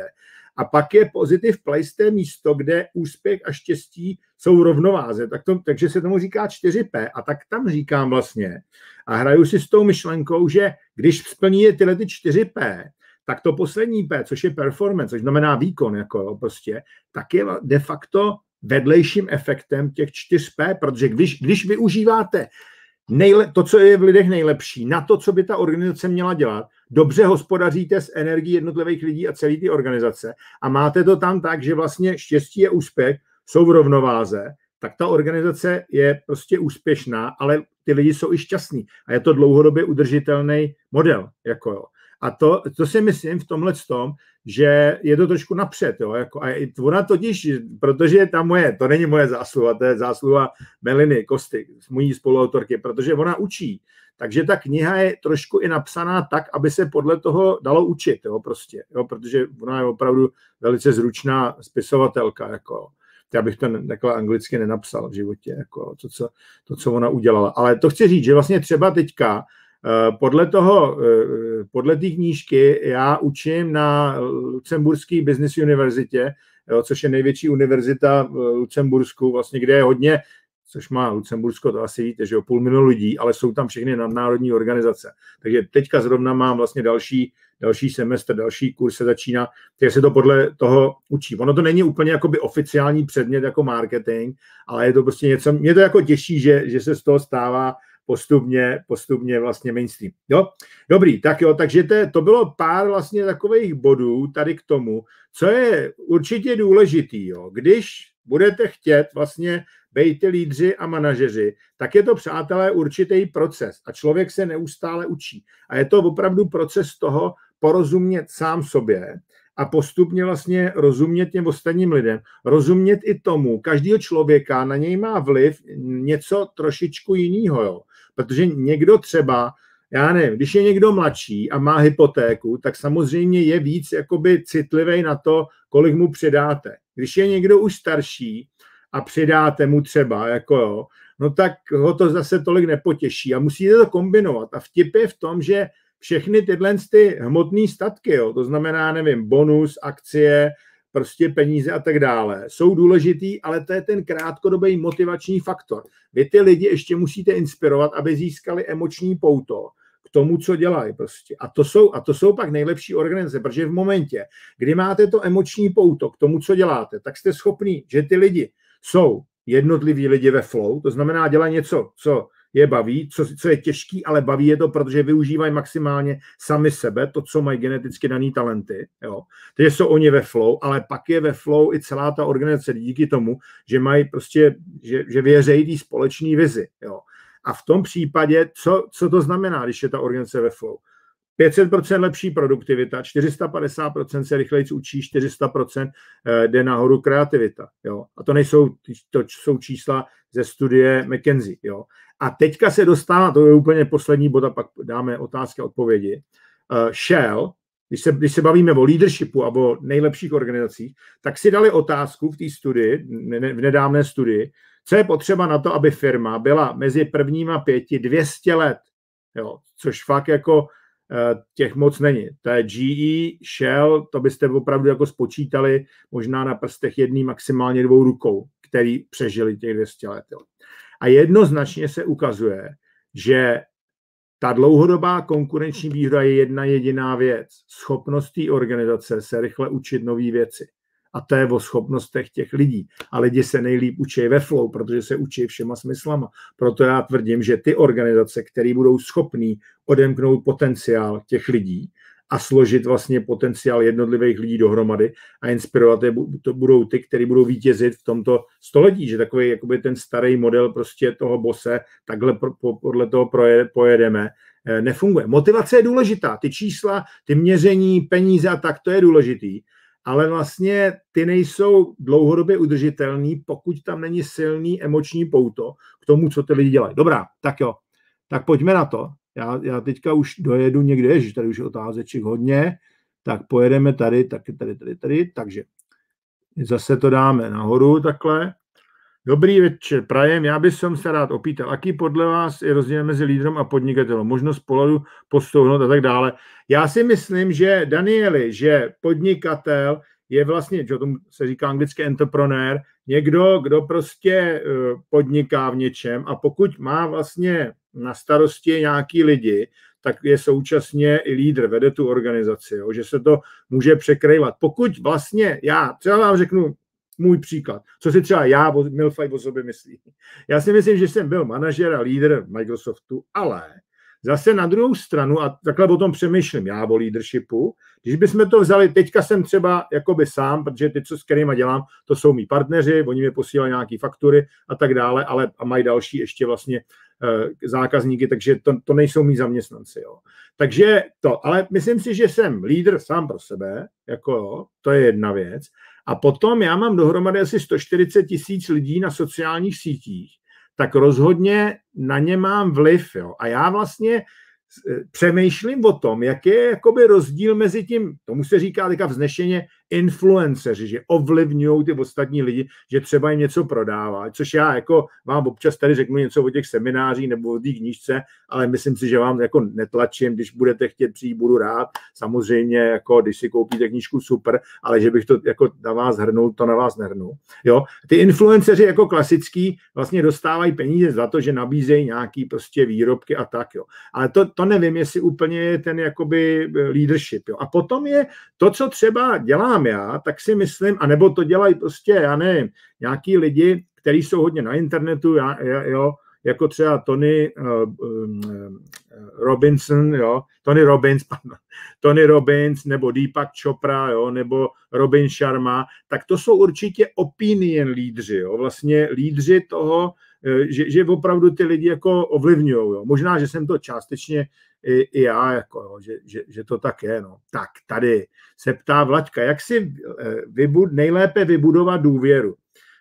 A pak je positive place, to místo, kde úspěch a štěstí jsou v rovnováze. Tak to, takže se tomu říká 4P. A tak tam říkám vlastně, a hraju si s tou myšlenkou, že když splníte tyhle ty 4P, tak to poslední P, což je performance, což znamená výkon, jako prostě, tak je de facto vedlejším efektem těch 4P, protože když, když využíváte nejle, to, co je v lidech nejlepší, na to, co by ta organizace měla dělat, dobře hospodaříte s energií jednotlivých lidí a celé ty organizace a máte to tam tak, že vlastně štěstí a úspěch jsou v rovnováze, tak ta organizace je prostě úspěšná, ale ty lidi jsou i šťastní. A je to dlouhodobě udržitelný model. Jako jo. A to, to si myslím v tomhle tom, že je to trošku napřed. Jo, jako, a ona totiž, protože ta moje, to není moje zásluha, to je zásluha Meliny Kosty, mojí spoluautorky, protože ona učí. Takže ta kniha je trošku i napsaná tak, aby se podle toho dalo učit, jo, prostě, jo, protože ona je opravdu velice zručná spisovatelka. Jako já bych to takhle anglicky nenapsal v životě, jako to, co, to, co ona udělala. Ale to chci říct, že vlastně třeba teďka podle toho, eh, podle té knížky já učím na Lucemburské business univerzitě, což je největší univerzita v Lucembursku, vlastně, kde je hodně, což má Lucembursko, to asi víte, že jo, půl milionu lidí, ale jsou tam všechny nadnárodní organizace. Takže teďka zrovna mám vlastně další další semestr, další kurz se začíná, takže se to podle toho učí. Ono to není úplně jakoby oficiální předmět jako marketing, ale je to prostě něco, mě to jako těší, že, že se z toho stává postupně, postupně vlastně mainstream. Jo? Dobrý, tak jo, takže to, to bylo pár vlastně takových bodů tady k tomu, co je určitě důležitý, jo? když budete chtět vlastně být lídři a manažeři, tak je to, přátelé, určitý proces a člověk se neustále učí. A je to opravdu proces toho, porozumět sám sobě a postupně vlastně rozumět těm ostatním lidem, rozumět i tomu, každého člověka, na něj má vliv něco trošičku jiného, jo. Protože někdo třeba, já nevím, když je někdo mladší a má hypotéku, tak samozřejmě je víc jakoby citlivý na to, kolik mu přidáte. Když je někdo už starší a přidáte mu třeba, jako jo, no tak ho to zase tolik nepotěší a musíte to kombinovat. A vtip je v tom, že všechny tyhle ty hmotné statky, jo, to znamená, nevím, bonus, akcie, prostě peníze a tak dále, jsou důležitý, ale to je ten krátkodobý motivační faktor. Vy ty lidi ještě musíte inspirovat, aby získali emoční pouto k tomu, co dělají prostě. A to jsou, a to jsou pak nejlepší organizace, protože v momentě, kdy máte to emoční pouto k tomu, co děláte, tak jste schopní, že ty lidi jsou jednotliví lidi ve flow, to znamená dělají něco, co je baví, co, co je těžký, ale baví je to, protože využívají maximálně sami sebe, to, co mají geneticky daný talenty. Jo. Takže jsou oni ve flow, ale pak je ve flow i celá ta organizace díky tomu, že mají prostě, že, že věřejí té společné vizi. Jo. A v tom případě, co, co to znamená, když je ta organizace ve flow? 500% lepší produktivita, 450% se rychleji učí, 400% eh, jde nahoru kreativita. Jo? A to nejsou, to jsou čísla ze studie McKenzie. Jo? A teďka se dostává, to je úplně poslední bod a pak dáme otázky a odpovědi. Uh, Shell, když se, když se bavíme o leadershipu a o nejlepších organizacích, tak si dali otázku v té studii, v nedávné studii, co je potřeba na to, aby firma byla mezi prvníma pěti 200 let, jo, což fakt jako eh, těch moc není. To je GE, Shell, to byste opravdu jako spočítali možná na prstech jedný, maximálně dvou rukou, který přežili těch 200 let. Jo. A jednoznačně se ukazuje, že ta dlouhodobá konkurenční výhoda je jedna jediná věc. Schopnost té organizace se rychle učit nové věci. A to je o schopnostech těch lidí. A lidi se nejlíp učí ve flow, protože se učí všema smyslama. Proto já tvrdím, že ty organizace, které budou schopný odemknout potenciál těch lidí, a složit vlastně potenciál jednotlivých lidí dohromady a inspirovat je, to budou ty, kteří budou vítězit v tomto století, že takový jakoby ten starý model prostě toho bose, takhle podle toho pojedeme, eh, nefunguje. Motivace je důležitá, ty čísla, ty měření, peníze a tak, to je důležitý, ale vlastně ty nejsou dlouhodobě udržitelný, pokud tam není silný emoční pouto k tomu, co ty lidi dělají. Dobrá, tak jo, tak pojďme na to já, já teďka už dojedu někde, že tady už je otázeček hodně, tak pojedeme tady, taky tady, tady, tady, takže zase to dáme nahoru takhle. Dobrý večer, Prajem. Já bych se rád opýtal, jaký podle vás je rozdíl mezi lídrem a podnikatelem, možnost pohledu postouhnout a tak dále. Já si myslím, že Danieli, že podnikatel je vlastně, že tomu se říká anglicky entrepreneur, někdo, kdo prostě eh, podniká v něčem a pokud má vlastně na starosti nějaký lidi, tak je současně i lídr, vede tu organizaci, jo, že se to může překrývat. Pokud vlastně, já třeba vám řeknu můj příklad, co si třeba já, Milfaj o sobě myslí. Já si myslím, že jsem byl manažer a lídr Microsoftu, ale zase na druhou stranu, a takhle o tom přemýšlím já o leadershipu, když bychom to vzali, teďka jsem třeba jakoby sám, protože ty, co s kterýma dělám, to jsou mý partneři, oni mi posílají nějaké faktury a tak dále, ale a mají další ještě vlastně zákazníky, takže to, to nejsou mý zaměstnanci. Jo. Takže to, ale myslím si, že jsem lídr sám pro sebe, jako jo, to je jedna věc. A potom já mám dohromady asi 140 tisíc lidí na sociálních sítích, tak rozhodně na ně mám vliv. Jo. A já vlastně přemýšlím o tom, jaký je jakoby rozdíl mezi tím, tomu se říká teďka vznešeně influenceři, že ovlivňují ty ostatní lidi, že třeba jim něco prodává, což já jako vám občas tady řeknu něco o těch seminářích nebo o té knížce, ale myslím si, že vám jako netlačím, když budete chtět přijít, budu rád, samozřejmě jako když si koupíte knížku super, ale že bych to jako na vás hrnul, to na vás nehrnu. Jo? Ty influenceři jako klasický vlastně dostávají peníze za to, že nabízejí nějaký prostě výrobky a tak, jo. Ale to, to nevím, jestli úplně je ten jakoby leadership, jo. A potom je to, co třeba dělá dělám já, tak si myslím, anebo to dělají prostě, já nevím, nějaký lidi, kteří jsou hodně na internetu, já, jo, jako třeba Tony uh, um, Robinson, jo, Tony Robbins, pardon, Tony Robbins nebo Deepak Chopra, jo, nebo Robin Sharma, tak to jsou určitě opinion lídři, jo, vlastně lídři toho, eh, že, že opravdu ty lidi jako ovlivňují. Možná, že jsem to částečně i, i já, jako, jo, že, že, že to tak je. No. Tak tady se ptá Vlaďka, jak si eh, vybud, nejlépe vybudovat důvěru?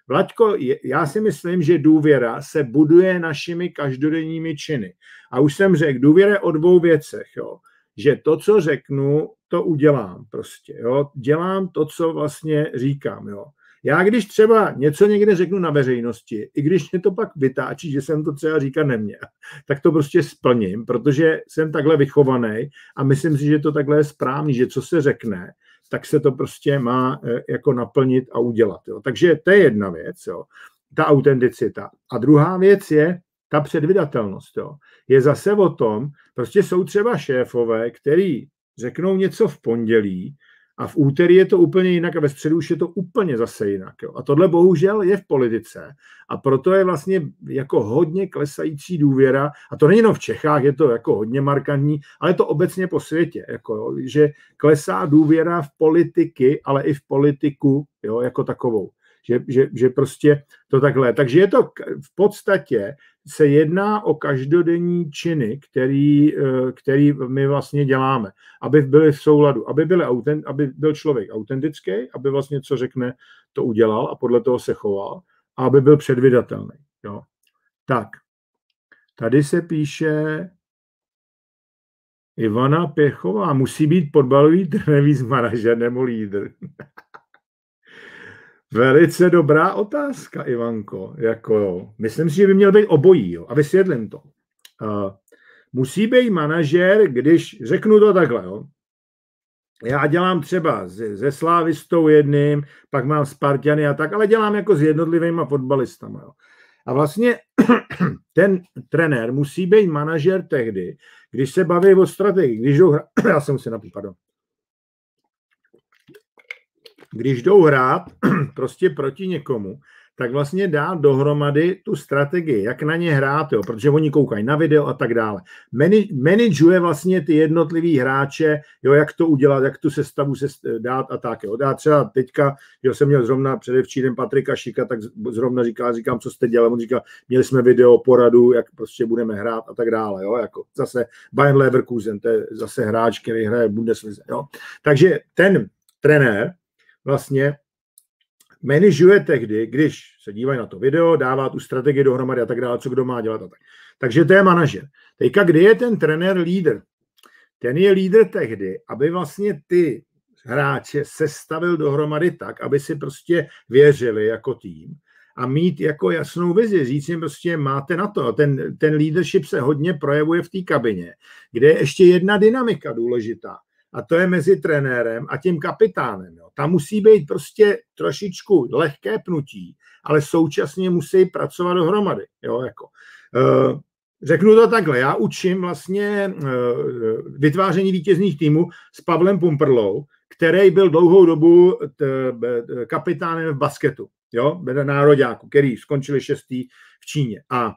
Vlaďko, já si myslím, že důvěra se buduje našimi každodenními činy. A už jsem řekl, důvěra o dvou věcech. Jo. Že to, co řeknu, to udělám prostě. Jo. Dělám to, co vlastně říkám. Jo. Já když třeba něco někde řeknu na veřejnosti, i když mě to pak vytáčí, že jsem to třeba říkat neměl, tak to prostě splním, protože jsem takhle vychovaný a myslím si, že to takhle je správný, že co se řekne, tak se to prostě má e, jako naplnit a udělat. Jo. Takže to je jedna věc, jo. ta autenticita. A druhá věc je ta předvydatelnost. Jo. Je zase o tom, prostě jsou třeba šéfové, který řeknou něco v pondělí a v úterý je to úplně jinak a ve středu už je to úplně zase jinak. Jo. A tohle bohužel je v politice a proto je vlastně jako hodně klesající důvěra a to není jenom v Čechách, je to jako hodně markantní, ale to obecně po světě, jako, jo, že klesá důvěra v politiky, ale i v politiku jo, jako takovou. Že, že, že prostě to takhle. Takže je to v podstatě se jedná o každodenní činy, který, eh, který my vlastně děláme, aby byly v souladu, aby, byly autent, aby byl člověk autentický, aby vlastně co řekne, to udělal a podle toho se choval, a aby byl předvydatelný. Jo. Tak, tady se píše Ivana Pěchová, musí být podbalový trenér manažer nebo lídr. Velice dobrá otázka, Ivanko. Jako. Myslím si, že by měl být obojí. Jo. A vysvětlím to. Uh, musí být manažer, když řeknu to takhle. Jo. Já dělám třeba se, se Slávistou jedným, pak mám Spartiany a tak, ale dělám jako s jednotlivými fotbalistama. Jo. A vlastně ten trenér musí být manažer tehdy, když se baví o strategii, když jdou, já jsem si napít, pardon, když jdou hrát prostě proti někomu, tak vlastně dá dohromady tu strategii, jak na ně hrát, jo, protože oni koukají na video a tak dále. Manageuje vlastně ty jednotlivý hráče, jo, jak to udělat, jak tu sestavu se dát a tak. Jo. Já třeba teďka, jo, jsem měl zrovna předevčírem Patrika Šika, tak zrovna říká, říkám, co jste dělali, on říká, měli jsme video poradu, jak prostě budeme hrát a tak dále. Jo, jako zase Bayern Leverkusen, to je zase hráč, který hraje Bundeslize. Jo. Takže ten trenér, vlastně manažuje tehdy, když se dívají na to video, dává tu strategii dohromady a tak dále, co kdo má dělat a tak. Takže to je manažer. Teďka, kdy je ten trenér lídr? Ten je lídr tehdy, aby vlastně ty hráče sestavil dohromady tak, aby si prostě věřili jako tým a mít jako jasnou vizi, říct jim prostě máte na to. Ten, ten leadership se hodně projevuje v té kabině, kde je ještě jedna dynamika důležitá a to je mezi trenérem a tím kapitánem. Jo. Tam musí být prostě trošičku lehké pnutí, ale současně musí pracovat dohromady. Jo, jako. Uh, Řeknu to takhle, já učím vlastně uh, vytváření vítězných týmů s Pavlem Pumperlou, který byl dlouhou dobu kapitánem v basketu, jo, nároďáku, který skončili šestý v Číně. A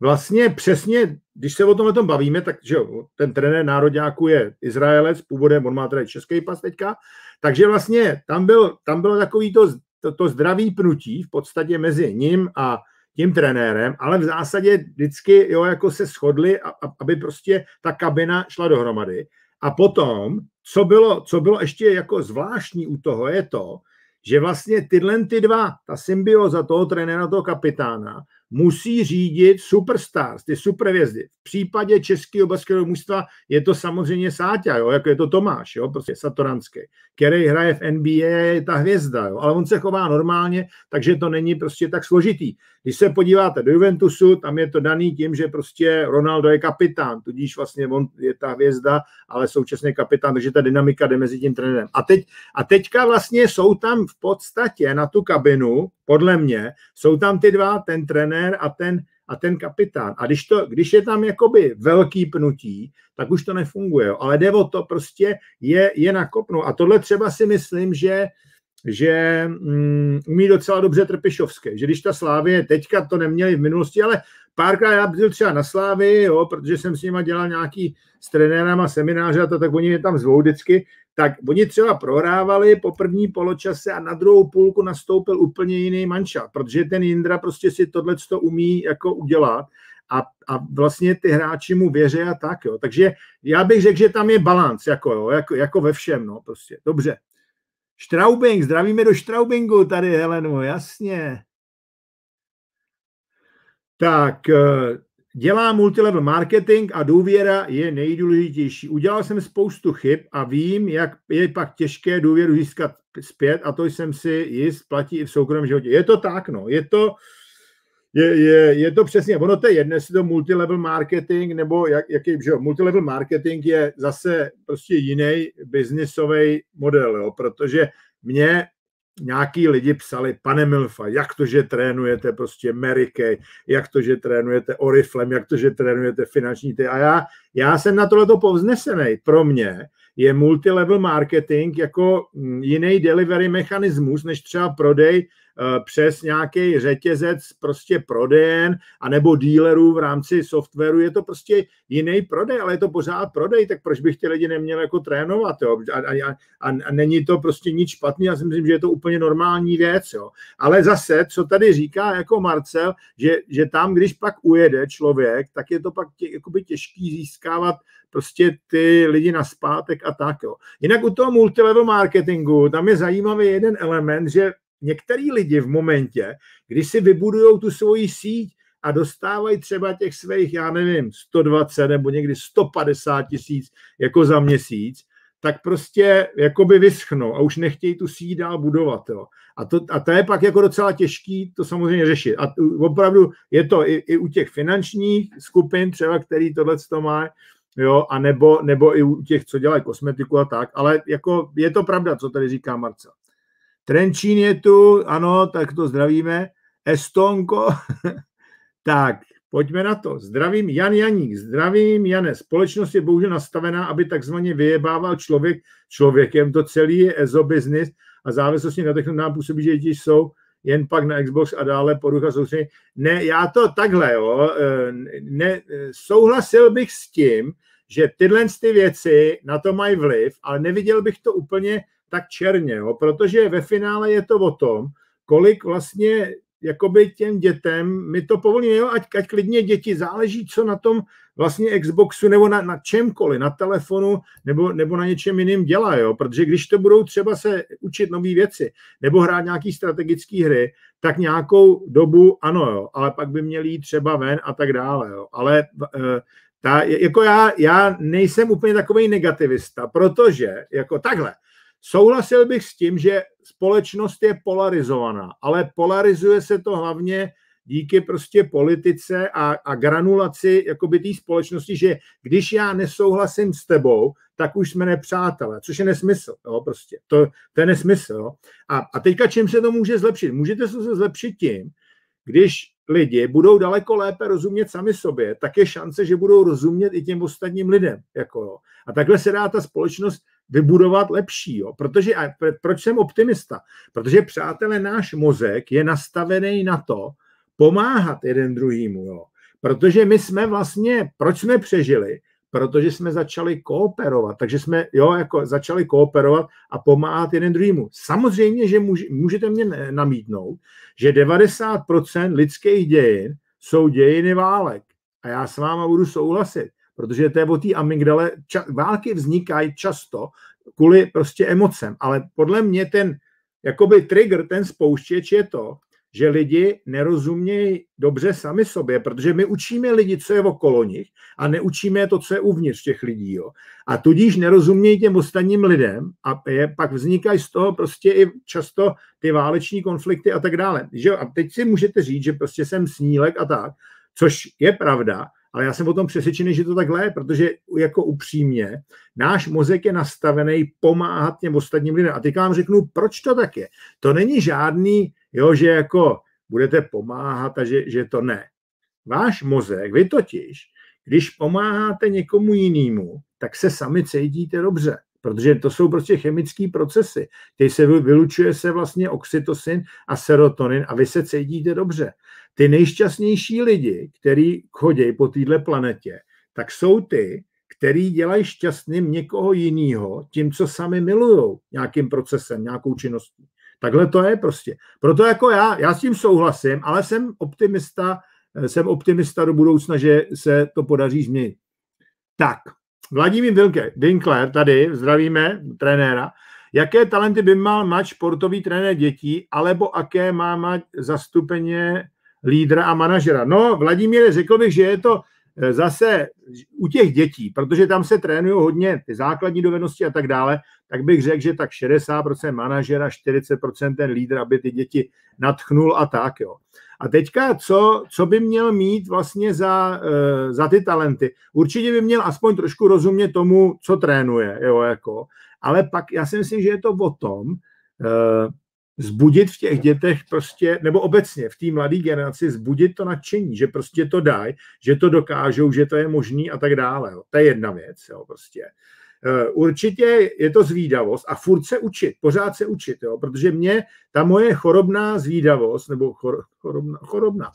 vlastně přesně, když se o tomhle tom bavíme, tak že ten trenér národňáku je Izraelec, původem, on má tady český pas teďka, takže vlastně tam, byl, tam bylo takový to, to, to zdravý pnutí v podstatě mezi ním a tím trenérem, ale v zásadě vždycky jo, jako se shodli, a, a, aby prostě ta kabina šla dohromady. A potom, co bylo, co bylo ještě jako zvláštní u toho, je to, že vlastně tyhle ty dva, ta symbioza toho trenéra, toho kapitána, musí řídit superstars, ty supervězdy. V případě českého basketového mužstva je to samozřejmě Sáťa, jo, jako je to Tomáš, jo, prostě Satoranský, který hraje v NBA, je ta hvězda, jo, ale on se chová normálně, takže to není prostě tak složitý. Když se podíváte do Juventusu, tam je to daný tím, že prostě Ronaldo je kapitán, tudíž vlastně on je ta hvězda, ale současně kapitán, takže ta dynamika jde mezi tím trenérem. A, teď, a teďka vlastně jsou tam v podstatě na tu kabinu, podle mě, jsou tam ty dva, ten trenér a ten, a ten kapitán. A když, to, když je tam jakoby velký pnutí, tak už to nefunguje. Ale jde o to prostě je, je nakopnout. A tohle třeba si myslím, že že mm, umí docela dobře Trpišovské, že když ta Slávě, teďka to neměli v minulosti, ale párkrát já byl třeba na Slávy, jo, protože jsem s nima dělal nějaký s trenérama semináře a to, tak oni mě tam zvou vždycky, tak oni třeba prohrávali po první poločase a na druhou půlku nastoupil úplně jiný manča, protože ten Jindra prostě si tohle to umí jako udělat a, a vlastně ty hráči mu věří a tak, jo. Takže já bych řekl, že tam je balans, jako, jo, jako, jako ve všem, no, prostě. Dobře. Straubing, zdravíme do Straubingu tady, Helenu, jasně. Tak, eh, dělá multilevel marketing a důvěra je nejdůležitější. Udělal jsem spoustu chyb a vím, jak je pak těžké důvěru získat zpět a to jsem si jist, platí i v soukromém životě. Je to tak, no, je to, je, je, je to přesně, ono to je jedno, jestli to multilevel marketing, nebo jak, jaký, že multilevel marketing je zase prostě jiný biznisový model, jo, protože mě nějaký lidi psali, pane Milfa, jak to, že trénujete prostě Kay, jak to, že trénujete Oriflem, jak to, že trénujete finanční ty. A já, já jsem na tohleto povznesený. Pro mě je multilevel marketing jako mm, jiný delivery mechanismus, než třeba prodej přes nějaký řetězec prostě prodejen anebo dílerů v rámci softwaru, je to prostě jiný prodej, ale je to pořád prodej, tak proč bych ty lidi neměl jako trénovat, jo? A, a, a, a není to prostě nic špatný, já si myslím, že je to úplně normální věc, jo? Ale zase, co tady říká jako Marcel, že, že tam, když pak ujede člověk, tak je to pak tě, jakoby těžký získávat prostě ty lidi na zpátek a tak. Jo. Jinak u toho multilevel marketingu, tam je zajímavý jeden element, že některý lidi v momentě, kdy si vybudují tu svoji síť a dostávají třeba těch svých, já nevím, 120 nebo někdy 150 tisíc jako za měsíc, tak prostě jakoby vyschnou a už nechtějí tu síť dál budovat. Jo. A, to, a to je pak jako docela těžký to samozřejmě řešit. A opravdu je to i, i u těch finančních skupin třeba, který tohle to má, jo, a nebo, nebo i u těch, co dělají kosmetiku a tak, ale jako je to pravda, co tady říká Marcel. Trenčín je tu, ano, tak to zdravíme. Estonko, tak pojďme na to. Zdravím Jan Janík, zdravím Jane. Společnost je bohužel nastavená, aby takzvaně vyjebával člověk člověkem. To celý je EZO business a závislosti na technologii nám působí, že děti jsou jen pak na Xbox a dále porucha soustředění. Ne, já to takhle, jo, eh, ne, souhlasil bych s tím, že tyhle ty věci na to mají vliv, ale neviděl bych to úplně tak černě, jo? protože ve finále je to o tom, kolik vlastně jakoby těm dětem, my to povolíme, jo, ať, ať klidně děti, záleží, co na tom vlastně Xboxu nebo na, na čemkoliv, na telefonu nebo, nebo na něčem jiným dělá, jo, protože když to budou třeba se učit nové věci nebo hrát nějaký strategické hry, tak nějakou dobu ano, jo, ale pak by měli jít třeba ven a tak dále, jo, ale e, ta, jako já, já nejsem úplně takový negativista, protože jako takhle, Souhlasil bych s tím, že společnost je polarizovaná, ale polarizuje se to hlavně díky prostě politice a, a granulaci jakoby té společnosti, že když já nesouhlasím s tebou, tak už jsme nepřátelé, což je nesmysl. Jo, prostě. To, to je nesmysl. Jo. A, a teďka čím se to může zlepšit? Můžete se zlepšit tím, když lidi budou daleko lépe rozumět sami sobě, tak je šance, že budou rozumět i těm ostatním lidem. Jako jo. A takhle se dá ta společnost vybudovat lepší. Jo? Protože, a proč jsem optimista? Protože, přátelé, náš mozek je nastavený na to, pomáhat jeden druhýmu. Jo? Protože my jsme vlastně, proč jsme přežili? Protože jsme začali kooperovat. Takže jsme jo, jako začali kooperovat a pomáhat jeden druhému. Samozřejmě, že můž, můžete mě namítnout, že 90% lidských dějin jsou dějiny válek. A já s váma budu souhlasit, protože to je o té amygdale. Ča, války vznikají často kvůli prostě emocem, ale podle mě ten jakoby trigger, ten spouštěč je to, že lidi nerozumějí dobře sami sobě, protože my učíme lidi, co je okolo nich a neučíme to, co je uvnitř těch lidí. Jo. A tudíž nerozumějí těm ostatním lidem a je, pak vznikají z toho prostě i často ty váleční konflikty a tak dále. Že? A teď si můžete říct, že prostě jsem snílek a tak, což je pravda, ale já jsem o tom přesvědčený, že to takhle je, protože jako upřímně, náš mozek je nastavený pomáhat těm ostatním lidem. A teď vám řeknu, proč to tak je. To není žádný, jo, že jako budete pomáhat a že, že to ne. Váš mozek, vy totiž, když pomáháte někomu jinému, tak se sami cítíte dobře protože to jsou prostě chemické procesy. Teď se vylučuje se vlastně oxytocin a serotonin a vy se cítíte dobře. Ty nejšťastnější lidi, kteří chodí po této planetě, tak jsou ty, který dělají šťastným někoho jiného tím, co sami milují nějakým procesem, nějakou činností. Takhle to je prostě. Proto jako já, já s tím souhlasím, ale jsem optimista, jsem optimista do budoucna, že se to podaří změnit. Tak, Vladimír Winkler, tady, zdravíme, trenéra. Jaké talenty by mal mať športový trenér dětí, alebo aké má mať zastupeně lídra a manažera? No, Vladimír, řekl bych, že je to eh, zase u těch dětí, protože tam se trénují hodně ty základní dovednosti a tak dále, tak bych řekl, že tak 60% manažera, 40% ten lídr, aby ty děti natchnul a tak, jo. A teďka, co, co by měl mít vlastně za, uh, za ty talenty? Určitě by měl aspoň trošku rozumět tomu, co trénuje, jo, jako. Ale pak já si myslím, že je to o tom, uh, zbudit v těch dětech prostě, nebo obecně v té mladé generaci zbudit to nadšení, že prostě to dají, že to dokážou, že to je možný a tak dále. Jo. To je jedna věc, jo, prostě. Eh, určitě je to zvídavost a furt se učit, pořád se učit, jo, protože mě ta moje chorobná zvídavost, nebo chor, chorobná, chorobná,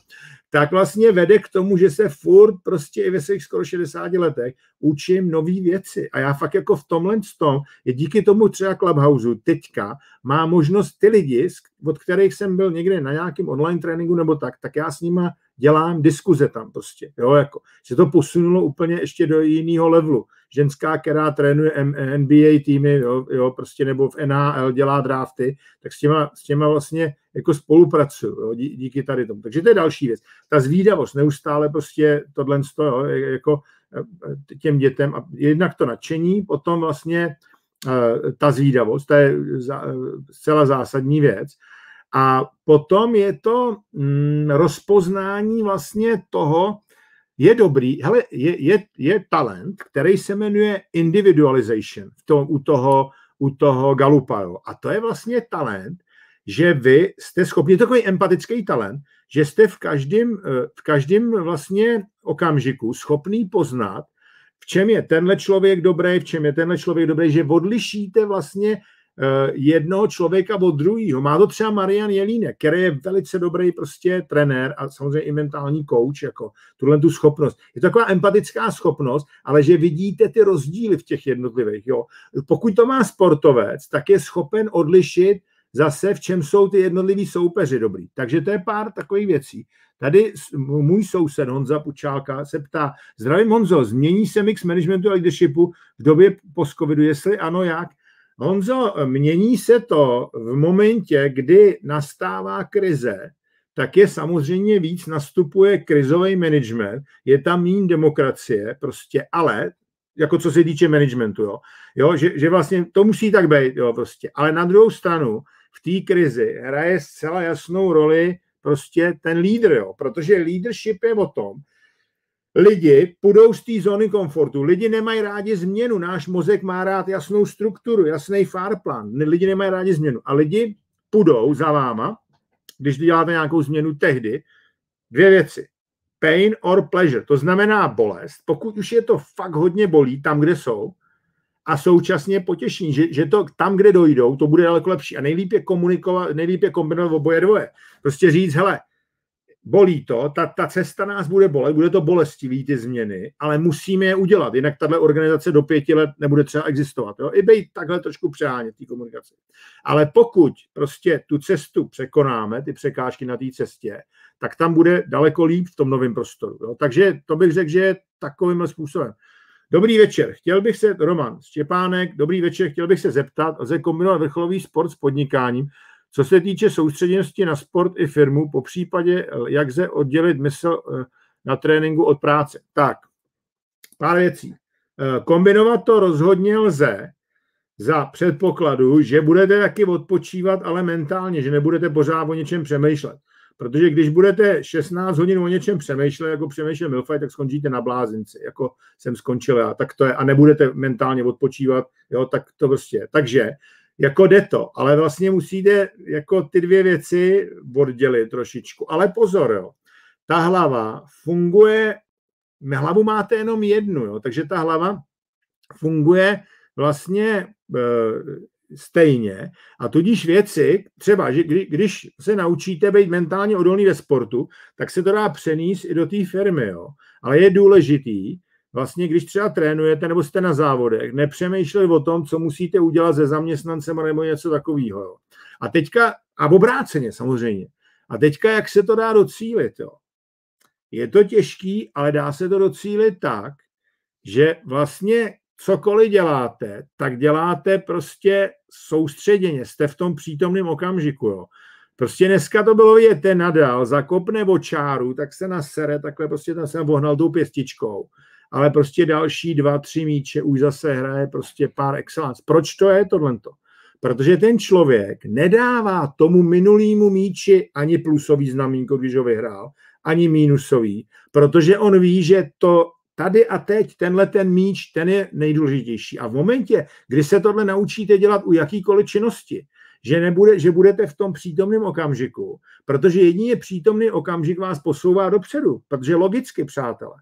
tak vlastně vede k tomu, že se furt prostě i ve svých skoro 60 letech učím nové věci. A já fakt jako v tomhle tom, je díky tomu třeba Clubhouse teďka má možnost ty lidi, od kterých jsem byl někde na nějakém online tréninku nebo tak, tak já s nima dělám diskuze tam prostě, jo, jako, se to posunulo úplně ještě do jiného levelu. Ženská, která trénuje NBA týmy, jo, jo, prostě nebo v NHL dělá drafty, tak s těma, s těma vlastně jako spolupracuju, jo, dí, díky tady tomu. Takže to je další věc. Ta zvídavost, neustále prostě tohle jo, jako e, těm dětem, a jednak to nadšení, potom vlastně e, ta zvídavost, to je zcela zásadní věc. A potom je to mm, rozpoznání vlastně toho, je dobrý, hele, je, je, je talent, který se jmenuje individualization v tom, u toho, u toho Galupa. Jo. A to je vlastně talent, že vy jste schopni, takový empatický talent, že jste v každém, eh, v každém vlastně okamžiku schopný poznat, v čem je tenhle člověk dobrý, v čem je tenhle člověk dobrý, že odlišíte vlastně jednoho člověka od druhého. Má to třeba Marian Jelínek, který je velice dobrý prostě trenér a samozřejmě i mentální coach, jako tuhle tu schopnost. Je to taková empatická schopnost, ale že vidíte ty rozdíly v těch jednotlivých. Jo. Pokud to má sportovec, tak je schopen odlišit zase, v čem jsou ty jednotliví soupeři dobrý. Takže to je pár takových věcí. Tady můj soused Honza Pučálka se ptá, zdravím Honzo, změní se mix managementu a leadershipu v době post-covidu, jestli ano, jak? Honzo, mění se to v momentě, kdy nastává krize, tak je samozřejmě víc, nastupuje krizový management, je tam méně demokracie, prostě, ale, jako co se týče managementu, jo, jo že, že vlastně to musí tak být, jo, prostě, ale na druhou stranu v té krizi hraje zcela jasnou roli prostě ten lídr, jo, protože leadership je o tom, lidi půjdou z té zóny komfortu. Lidi nemají rádi změnu. Náš mozek má rád jasnou strukturu, jasný farplan. Lidi nemají rádi změnu. A lidi půjdou za váma, když děláte nějakou změnu tehdy, dvě věci. Pain or pleasure. To znamená bolest. Pokud už je to fakt hodně bolí tam, kde jsou, a současně potěšení, že, že to tam, kde dojdou, to bude daleko lepší. A nejlíp je komunikovat, nejlíp je kombinovat oboje dvoje. Prostě říct, hele, bolí to, ta, ta cesta nás bude bolet, bude to bolestivý ty změny, ale musíme je udělat, jinak tahle organizace do pěti let nebude třeba existovat. Jo? I být takhle trošku přehánět té komunikaci. Ale pokud prostě tu cestu překonáme, ty překážky na té cestě, tak tam bude daleko líp v tom novém prostoru. Jo? Takže to bych řekl, že je takovým způsobem. Dobrý večer, chtěl bych se, Roman Štěpánek, dobrý večer, chtěl bych se zeptat, lze kombinovat vrcholový sport s podnikáním, co se týče soustředěnosti na sport i firmu, po případě, jak se oddělit mysl eh, na tréninku od práce. Tak, pár věcí. Eh, kombinovat to rozhodně lze za předpokladu, že budete taky odpočívat, ale mentálně, že nebudete pořád o něčem přemýšlet. Protože když budete 16 hodin o něčem přemýšlet, jako přemýšlel Milfaj, tak skončíte na blázinci, jako jsem skončil já. Tak to je, a nebudete mentálně odpočívat, jo, tak to prostě. Takže jako jde to, ale vlastně musíte jako ty dvě věci oddělit trošičku. Ale pozor, jo, ta hlava funguje, hlavu máte jenom jednu, jo, takže ta hlava funguje vlastně e, stejně a tudíž věci, třeba, že kdy, když se naučíte být mentálně odolný ve sportu, tak se to dá přenést i do té firmy, jo. Ale je důležitý, vlastně, když třeba trénujete nebo jste na závodech, nepřemýšleli o tom, co musíte udělat se zaměstnancem nebo něco takového. A teďka, a obráceně samozřejmě. A teďka, jak se to dá docílit? Jo. Je to těžký, ale dá se to docílit tak, že vlastně cokoliv děláte, tak děláte prostě soustředěně, jste v tom přítomném okamžiku. Jo. Prostě dneska to bylo ten nadal zakopne o tak se nasere, takhle prostě tam jsem vohnal tou pěstičkou ale prostě další dva, tři míče už zase hraje prostě pár excellence. Proč to je tohle? Protože ten člověk nedává tomu minulýmu míči ani plusový znamínko, když ho vyhrál, ani mínusový, protože on ví, že to tady a teď, tenhle ten míč, ten je nejdůležitější. A v momentě, kdy se tohle naučíte dělat u jakýkoliv činnosti, že, nebude, že budete v tom přítomném okamžiku, protože jedině přítomný okamžik vás posouvá dopředu, protože logicky, přátelé,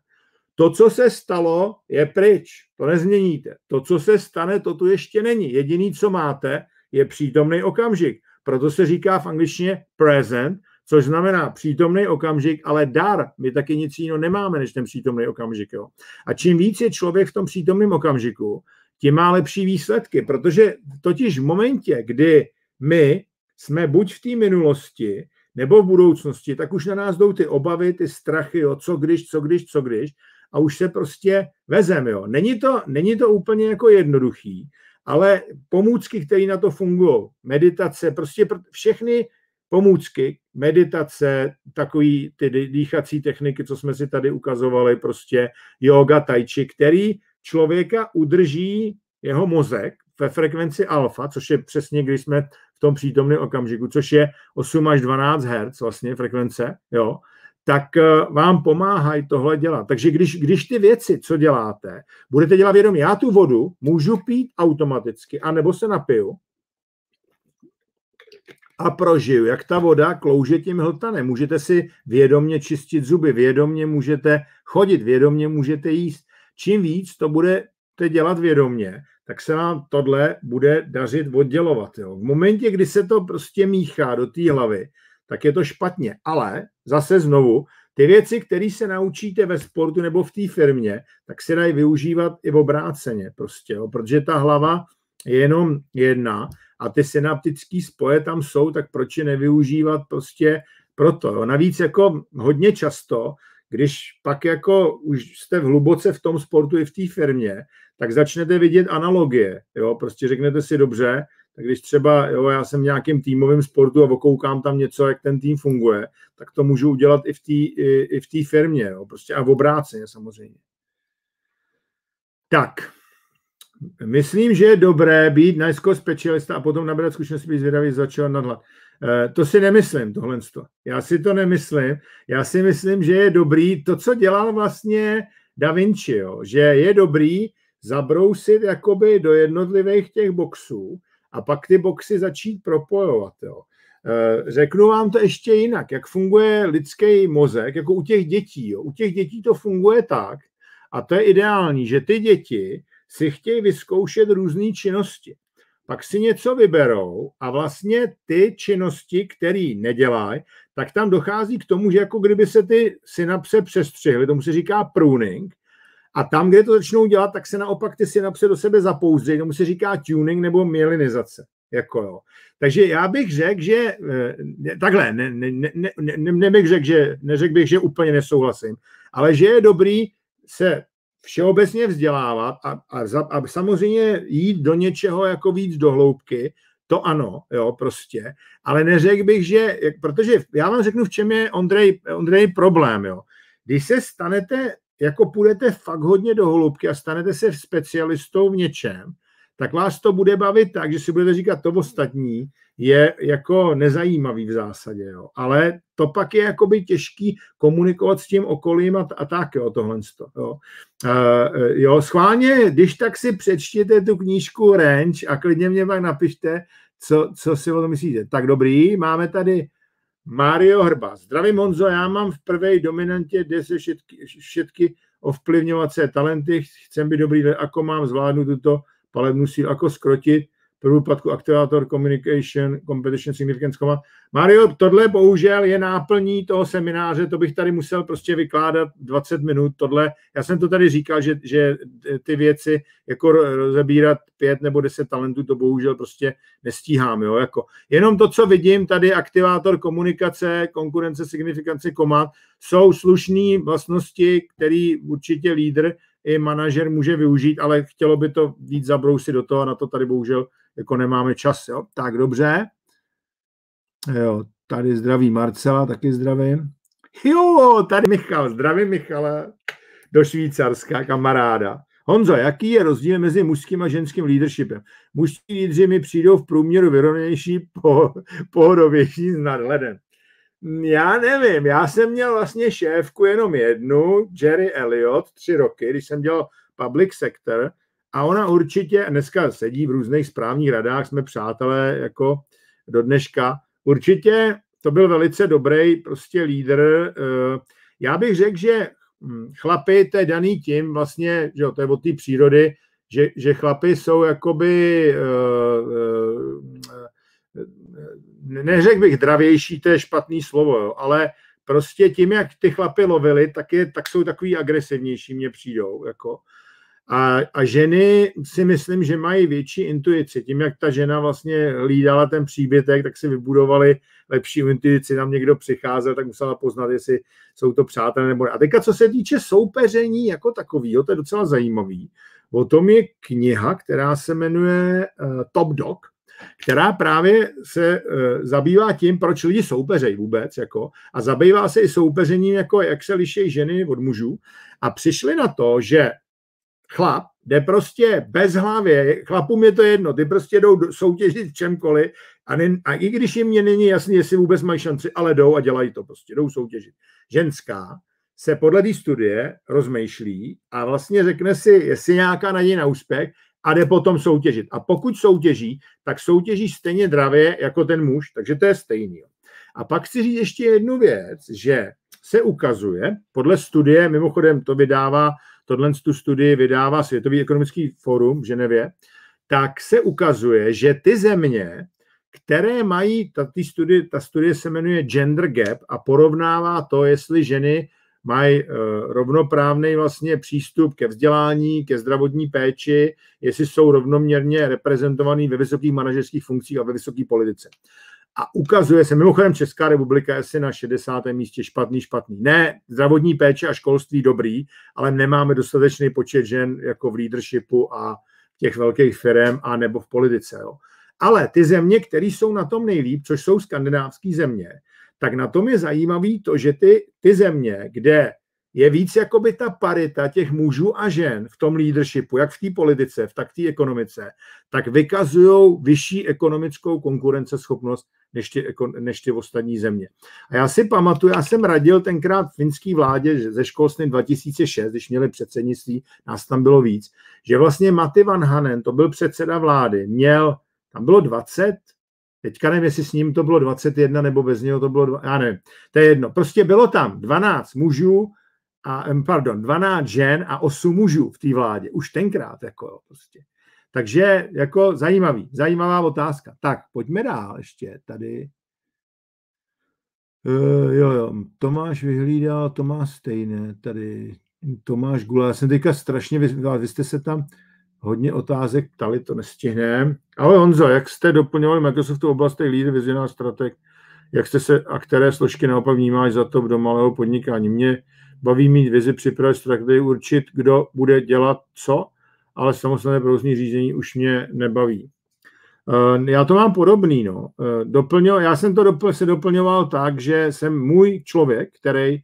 to, co se stalo, je pryč. To nezměníte. To, co se stane, to tu ještě není. Jediný, co máte, je přítomný okamžik. Proto se říká v angličtině present, což znamená přítomný okamžik, ale dar. My taky nic jiného nemáme, než ten přítomný okamžik. Jo. A čím víc je člověk v tom přítomném okamžiku, tím má lepší výsledky, protože totiž v momentě, kdy my jsme buď v té minulosti, nebo v budoucnosti, tak už na nás jdou ty obavy, ty strachy, jo, co když, co když, co když a už se prostě vezem. Jo. Není, to, není to úplně jako jednoduchý, ale pomůcky, které na to fungují, meditace, prostě všechny pomůcky, meditace, takový ty dýchací techniky, co jsme si tady ukazovali, prostě yoga, tai chi, který člověka udrží jeho mozek ve frekvenci alfa, což je přesně, když jsme v tom přítomném okamžiku, což je 8 až 12 Hz vlastně frekvence, jo, tak eh, vám pomáhají tohle dělat. Takže když, když ty věci, co děláte, budete dělat vědomě, já tu vodu můžu pít automaticky, anebo se napiju a prožiju, jak ta voda klouže tím hltanem. Můžete si vědomně čistit zuby, vědomně můžete chodit, vědomně můžete jíst. Čím víc to budete dělat vědomně, tak se vám tohle bude dařit oddělovat. Jo. V momentě, kdy se to prostě míchá do té hlavy, tak je to špatně. Ale zase znovu, ty věci, které se naučíte ve sportu nebo v té firmě, tak se dají využívat i v obráceně prostě, jo, protože ta hlava je jenom jedna a ty synaptické spoje tam jsou, tak proč je nevyužívat prostě proto. Jo. Navíc jako hodně často, když pak jako už jste v hluboce v tom sportu i v té firmě, tak začnete vidět analogie. Jo. Prostě řeknete si dobře, tak když třeba jo, já jsem v nějakém týmovém sportu a okoukám tam něco, jak ten tým funguje, tak to můžu udělat i v té i, i firmě, jo, prostě a v obráceně samozřejmě. Tak, myslím, že je dobré být najsko specialista a potom nabrat zkušenosti, být zvědavý, začal nadhled. E, to si nemyslím, tohle. Já si to nemyslím. Já si myslím, že je dobrý to, co dělal vlastně Da Vinci, jo, že je dobrý zabrousit jakoby do jednotlivých těch boxů a pak ty boxy začít propojovat. Jo. Eh, řeknu vám to ještě jinak, jak funguje lidský mozek, jako u těch dětí. Jo. U těch dětí to funguje tak, a to je ideální, že ty děti si chtějí vyzkoušet různé činnosti. Pak si něco vyberou a vlastně ty činnosti, které nedělají, tak tam dochází k tomu, že jako kdyby se ty synapse přestřihly, tomu se říká pruning, a tam, kde to začnou dělat, tak se naopak ty synapse do sebe zapouzdří, tomu se říká tuning nebo mielinizace. Jako jo. Takže já bych řekl, že eh, takhle, ne, ne, ne, ne, nebych řekl, že, neřekl bych, že úplně nesouhlasím, ale že je dobrý se všeobecně vzdělávat a, a, a samozřejmě jít do něčeho jako víc do hloubky, to ano, jo, prostě, ale neřekl bych, že, protože já vám řeknu, v čem je Ondrej, Ondrej problém, jo. Když se stanete, jako půjdete fakt hodně do hloubky a stanete se specialistou v něčem, tak vás to bude bavit tak, že si budete říkat, to ostatní je jako nezajímavý v zásadě, jo. ale to pak je jakoby těžký komunikovat s tím okolím a, a tak, jo, tohle. Jo. Uh, jo, schválně, když tak si přečtěte tu knížku Range a klidně mě pak napište, co, co si o tom myslíte. Tak dobrý, máme tady Mario Hrba. Zdravím Honzo, já mám v prvé dominantě, kde se všetky, všetky ovplyvňovací talenty, chcem být dobrý, ako mám zvládnout tuto palebnou sílu, ako skrotit průpadku aktivátor Communication Competition Significance Coma. Mario, tohle bohužel je náplní toho semináře, to bych tady musel prostě vykládat 20 minut, tohle, já jsem to tady říkal, že, že ty věci jako rozebírat pět nebo deset talentů, to bohužel prostě nestíhám, jo, jako jenom to, co vidím, tady aktivátor komunikace, konkurence, signifikance komand, jsou slušné vlastnosti, který určitě lídr i manažer může využít, ale chtělo by to víc zabrousit do toho a na to tady bohužel jako nemáme čas. Jo. Tak dobře. Jo, tady zdraví Marcela, taky zdravím. Jo, tady Michal, zdravím Michala do Švýcarska, kamaráda. Honzo, jaký je rozdíl mezi mužským a ženským leadershipem? Mužský lídři mi přijdou v průměru vyrovnější, po, pohodovější s nadhledem. Já nevím, já jsem měl vlastně šéfku jenom jednu, Jerry Elliot, tři roky, když jsem dělal public sector a ona určitě, dneska sedí v různých správních radách, jsme přátelé jako do dneška, určitě to byl velice dobrý prostě lídr. Eh, já bych řekl, že hm, chlapy, to je daný tím vlastně, že to je od té přírody, že, že chlapy jsou jakoby uh, uh, neřekl bych dravější, to je špatný slovo, jo, ale prostě tím, jak ty chlapy lovili, tak, je, tak jsou takový agresivnější, mně přijdou. Jako. A, a ženy si myslím, že mají větší intuici. Tím, jak ta žena vlastně lídala ten příbytek, tak si vybudovali lepší intuici. Tam někdo přicházel, tak musela poznat, jestli jsou to přátelé nebo ne. A teďka, co se týče soupeření jako takového, to je docela zajímavý. O tom je kniha, která se jmenuje uh, Top Dog která právě se e, zabývá tím, proč lidi soupeřejí vůbec, jako, a zabývá se i soupeřením, jako jak se liší ženy od mužů. A přišli na to, že chlap jde prostě bez hlavě, chlapům je to jedno, ty prostě jdou soutěžit v čemkoliv a, ne, a i když jim mě není jasný, jestli vůbec mají šanci, ale jdou a dělají to prostě, jdou soutěžit. Ženská se podle té studie rozmýšlí a vlastně řekne si, jestli nějaká naděje na úspěch a jde potom soutěžit. A pokud soutěží, tak soutěží stejně dravě jako ten muž, takže to je stejný. A pak chci říct ještě jednu věc, že se ukazuje, podle studie, mimochodem to vydává, tohle tu studii vydává Světový ekonomický fórum v Ženevě, tak se ukazuje, že ty země, které mají, ta, studie, ta studie se jmenuje Gender Gap a porovnává to, jestli ženy mají eh, rovnoprávný vlastně přístup ke vzdělání, ke zdravotní péči, jestli jsou rovnoměrně reprezentovaný ve vysokých manažerských funkcích a ve vysoké politice. A ukazuje se, mimochodem Česká republika je si na 60. místě špatný, špatný. Ne, zdravotní péče a školství dobrý, ale nemáme dostatečný počet žen jako v leadershipu a těch velkých firm a nebo v politice. Jo. Ale ty země, které jsou na tom nejlíp, což jsou skandinávské země, tak na tom je zajímavý to, že ty, ty země, kde je víc jakoby ta parita těch mužů a žen v tom leadershipu, jak v té politice, tak v té ekonomice, tak vykazují vyšší ekonomickou konkurenceschopnost než ty, než ty ostatní země. A já si pamatuju, já jsem radil tenkrát finský vládě ze školství 2006, když měli předsednictví, nás tam bylo víc, že vlastně Matti Van Hanen, to byl předseda vlády, měl, tam bylo 20 Teďka nevím, jestli s ním to bylo 21 nebo bez něho to bylo, já nevím, to je jedno. Prostě bylo tam 12 mužů a, pardon, 12 žen a 8 mužů v té vládě. Už tenkrát, jako jo, prostě. Takže jako zajímavý, zajímavá otázka. Tak, pojďme dál ještě tady. Uh, jo, jo, Tomáš vyhlídal, to má stejné tady. Tomáš Gula, já jsem teďka strašně, vy, vy jste se tam hodně otázek ptali, to nestihneme. Ale Honzo, jak jste doplňovali Microsoftu oblastech lídr, vizionář, strateg, jak jste se a které složky naopak vnímáš za to do malého podnikání? Mě baví mít vizi, připravit strategii, určit, kdo bude dělat co, ale samostatné provozní řízení už mě nebaví. Eh, já to mám podobný. No. Eh, doplňo, já jsem to dopl, se doplňoval tak, že jsem můj člověk, který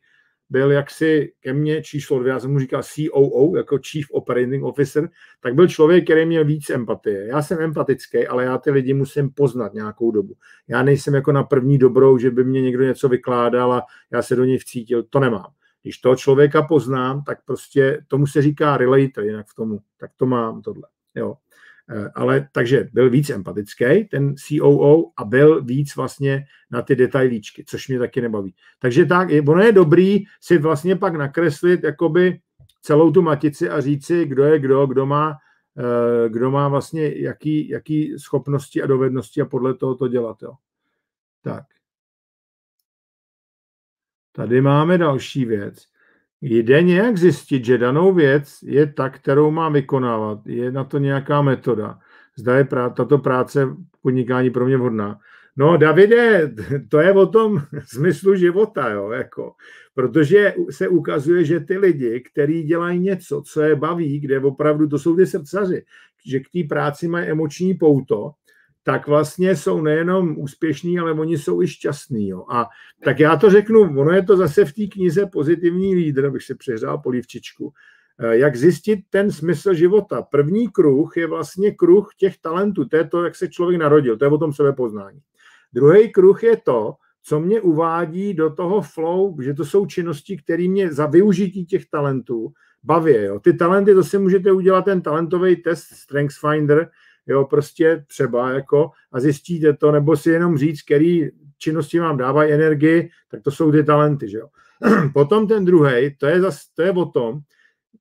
byl jaksi ke mně číslo dvě, já jsem mu říkal COO, jako Chief Operating Officer, tak byl člověk, který měl víc empatie. Já jsem empatický, ale já ty lidi musím poznat nějakou dobu. Já nejsem jako na první dobrou, že by mě někdo něco vykládal a já se do něj vcítil, to nemám. Když toho člověka poznám, tak prostě tomu se říká relator, jinak v tomu, tak to mám tohle. Jo. Eh, ale takže byl víc empatický, ten COO, a byl víc vlastně na ty detailíčky, což mě taky nebaví. Takže tak, ono je dobrý si vlastně pak nakreslit jakoby celou tu matici a říci, kdo je kdo, kdo má, eh, kdo má vlastně jaký, jaký schopnosti a dovednosti a podle toho to dělat. Jo. Tak. Tady máme další věc. Jde nějak zjistit, že danou věc je ta, kterou má vykonávat. Je na to nějaká metoda. Zda je prá- tato práce podnikání pro mě vhodná. No, Davide, to je o tom smyslu života, jo, jako. Protože se ukazuje, že ty lidi, kteří dělají něco, co je baví, kde opravdu, to jsou ty srdcaři, že k té práci mají emoční pouto, tak vlastně jsou nejenom úspěšní, ale oni jsou i šťastní. Jo. A tak já to řeknu, ono je to zase v té knize Pozitivní lídr, abych si přehrál polívčičku, eh, jak zjistit ten smysl života. První kruh je vlastně kruh těch talentů, to je to, jak se člověk narodil, to je o tom sebepoznání. Druhý kruh je to, co mě uvádí do toho flow, že to jsou činnosti, které mě za využití těch talentů baví. Jo. Ty talenty, to si můžete udělat ten talentový test StrengthsFinder, jo, prostě třeba jako a zjistíte to, nebo si jenom říct, který činnosti vám dávají energii, tak to jsou ty talenty, že jo. Potom ten druhý, to je, zas, to je o tom,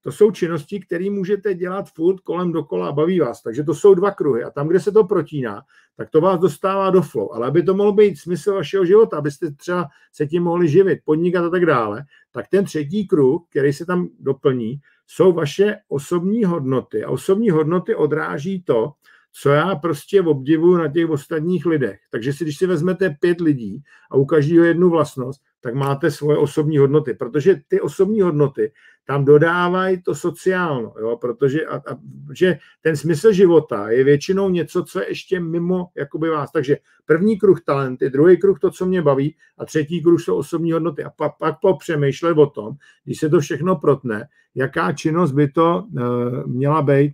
to jsou činnosti, které můžete dělat furt kolem dokola a baví vás. Takže to jsou dva kruhy. A tam, kde se to protíná, tak to vás dostává do flow. Ale aby to mohlo být smysl vašeho života, abyste třeba se tím mohli živit, podnikat a tak dále, tak ten třetí kruh, který se tam doplní, jsou vaše osobní hodnoty. A osobní hodnoty odráží to, co já prostě obdivuju na těch ostatních lidech. Takže si, když si vezmete pět lidí a u každého jednu vlastnost, tak máte svoje osobní hodnoty, protože ty osobní hodnoty tam dodávají to sociálno, jo? protože a, a, že ten smysl života je většinou něco, co je ještě mimo jakoby vás. Takže první kruh talenty, druhý kruh to, co mě baví a třetí kruh jsou osobní hodnoty. A pak, pak popřemýšlet o tom, když se to všechno protne, jaká činnost by to uh, měla být.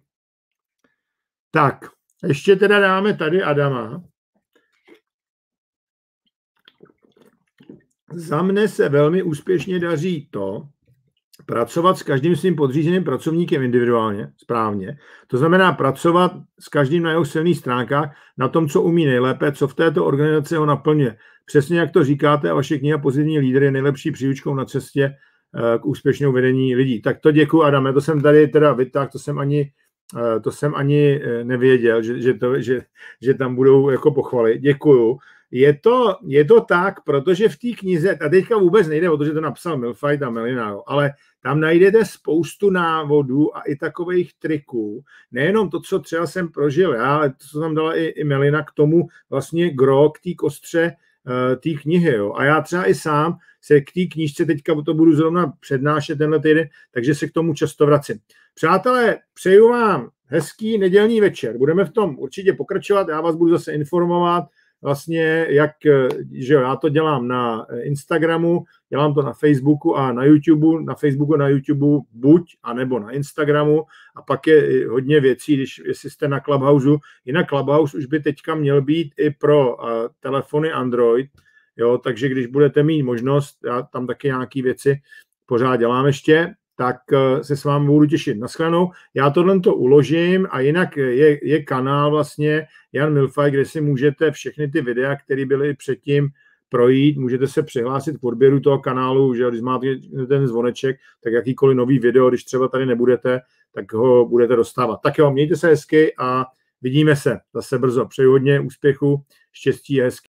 Tak, ještě teda dáme tady Adama. Za mne se velmi úspěšně daří to, pracovat s každým svým podřízeným pracovníkem individuálně, správně. To znamená pracovat s každým na jeho silných stránkách, na tom, co umí nejlépe, co v této organizaci ho naplňuje. Přesně jak to říkáte a vaše kniha Pozitivní lídr je nejlepší příučkou na cestě eh, k úspěšnému vedení lidí. Tak to děkuji, Adame, to jsem tady teda vytáhl, to jsem ani to jsem ani eh, nevěděl, že, že, to, že, že tam budou jako pochvaly. Děkuju. Je to, je to tak, protože v té knize, a teďka vůbec nejde o to, že to napsal Milfight a Melina, ale tam najdete spoustu návodů a i takových triků. Nejenom to, co třeba jsem prožil já, ale to, co tam dala i, i Melina k tomu vlastně gro, k té kostře uh, té knihy. Jo. A já třeba i sám se k té knížce teďka to budu zrovna přednášet tenhle týden, takže se k tomu často vracím. Přátelé, přeju vám hezký nedělní večer. Budeme v tom určitě pokračovat. Já vás budu zase informovat, vlastně, jak, že já to dělám na Instagramu, dělám to na Facebooku a na YouTube, na Facebooku, na YouTube buď, anebo na Instagramu a pak je hodně věcí, když jestli jste na Clubhouse, jinak Clubhouse už by teďka měl být i pro uh, telefony Android, jo, takže když budete mít možnost, já tam taky nějaké věci pořád dělám ještě, tak eh, se s vámi budu těšit. Naschledanou. Já tohle to uložím a jinak je, je kanál vlastně Jan Milfaj, kde si můžete všechny ty videa, které byly předtím projít, můžete se přihlásit k odběru toho kanálu, že když máte ten zvoneček, tak jakýkoliv nový video, když třeba tady nebudete, tak ho budete dostávat. Tak jo, mějte se hezky a vidíme se zase brzo. Přeju hodně úspěchu, štěstí a hezky.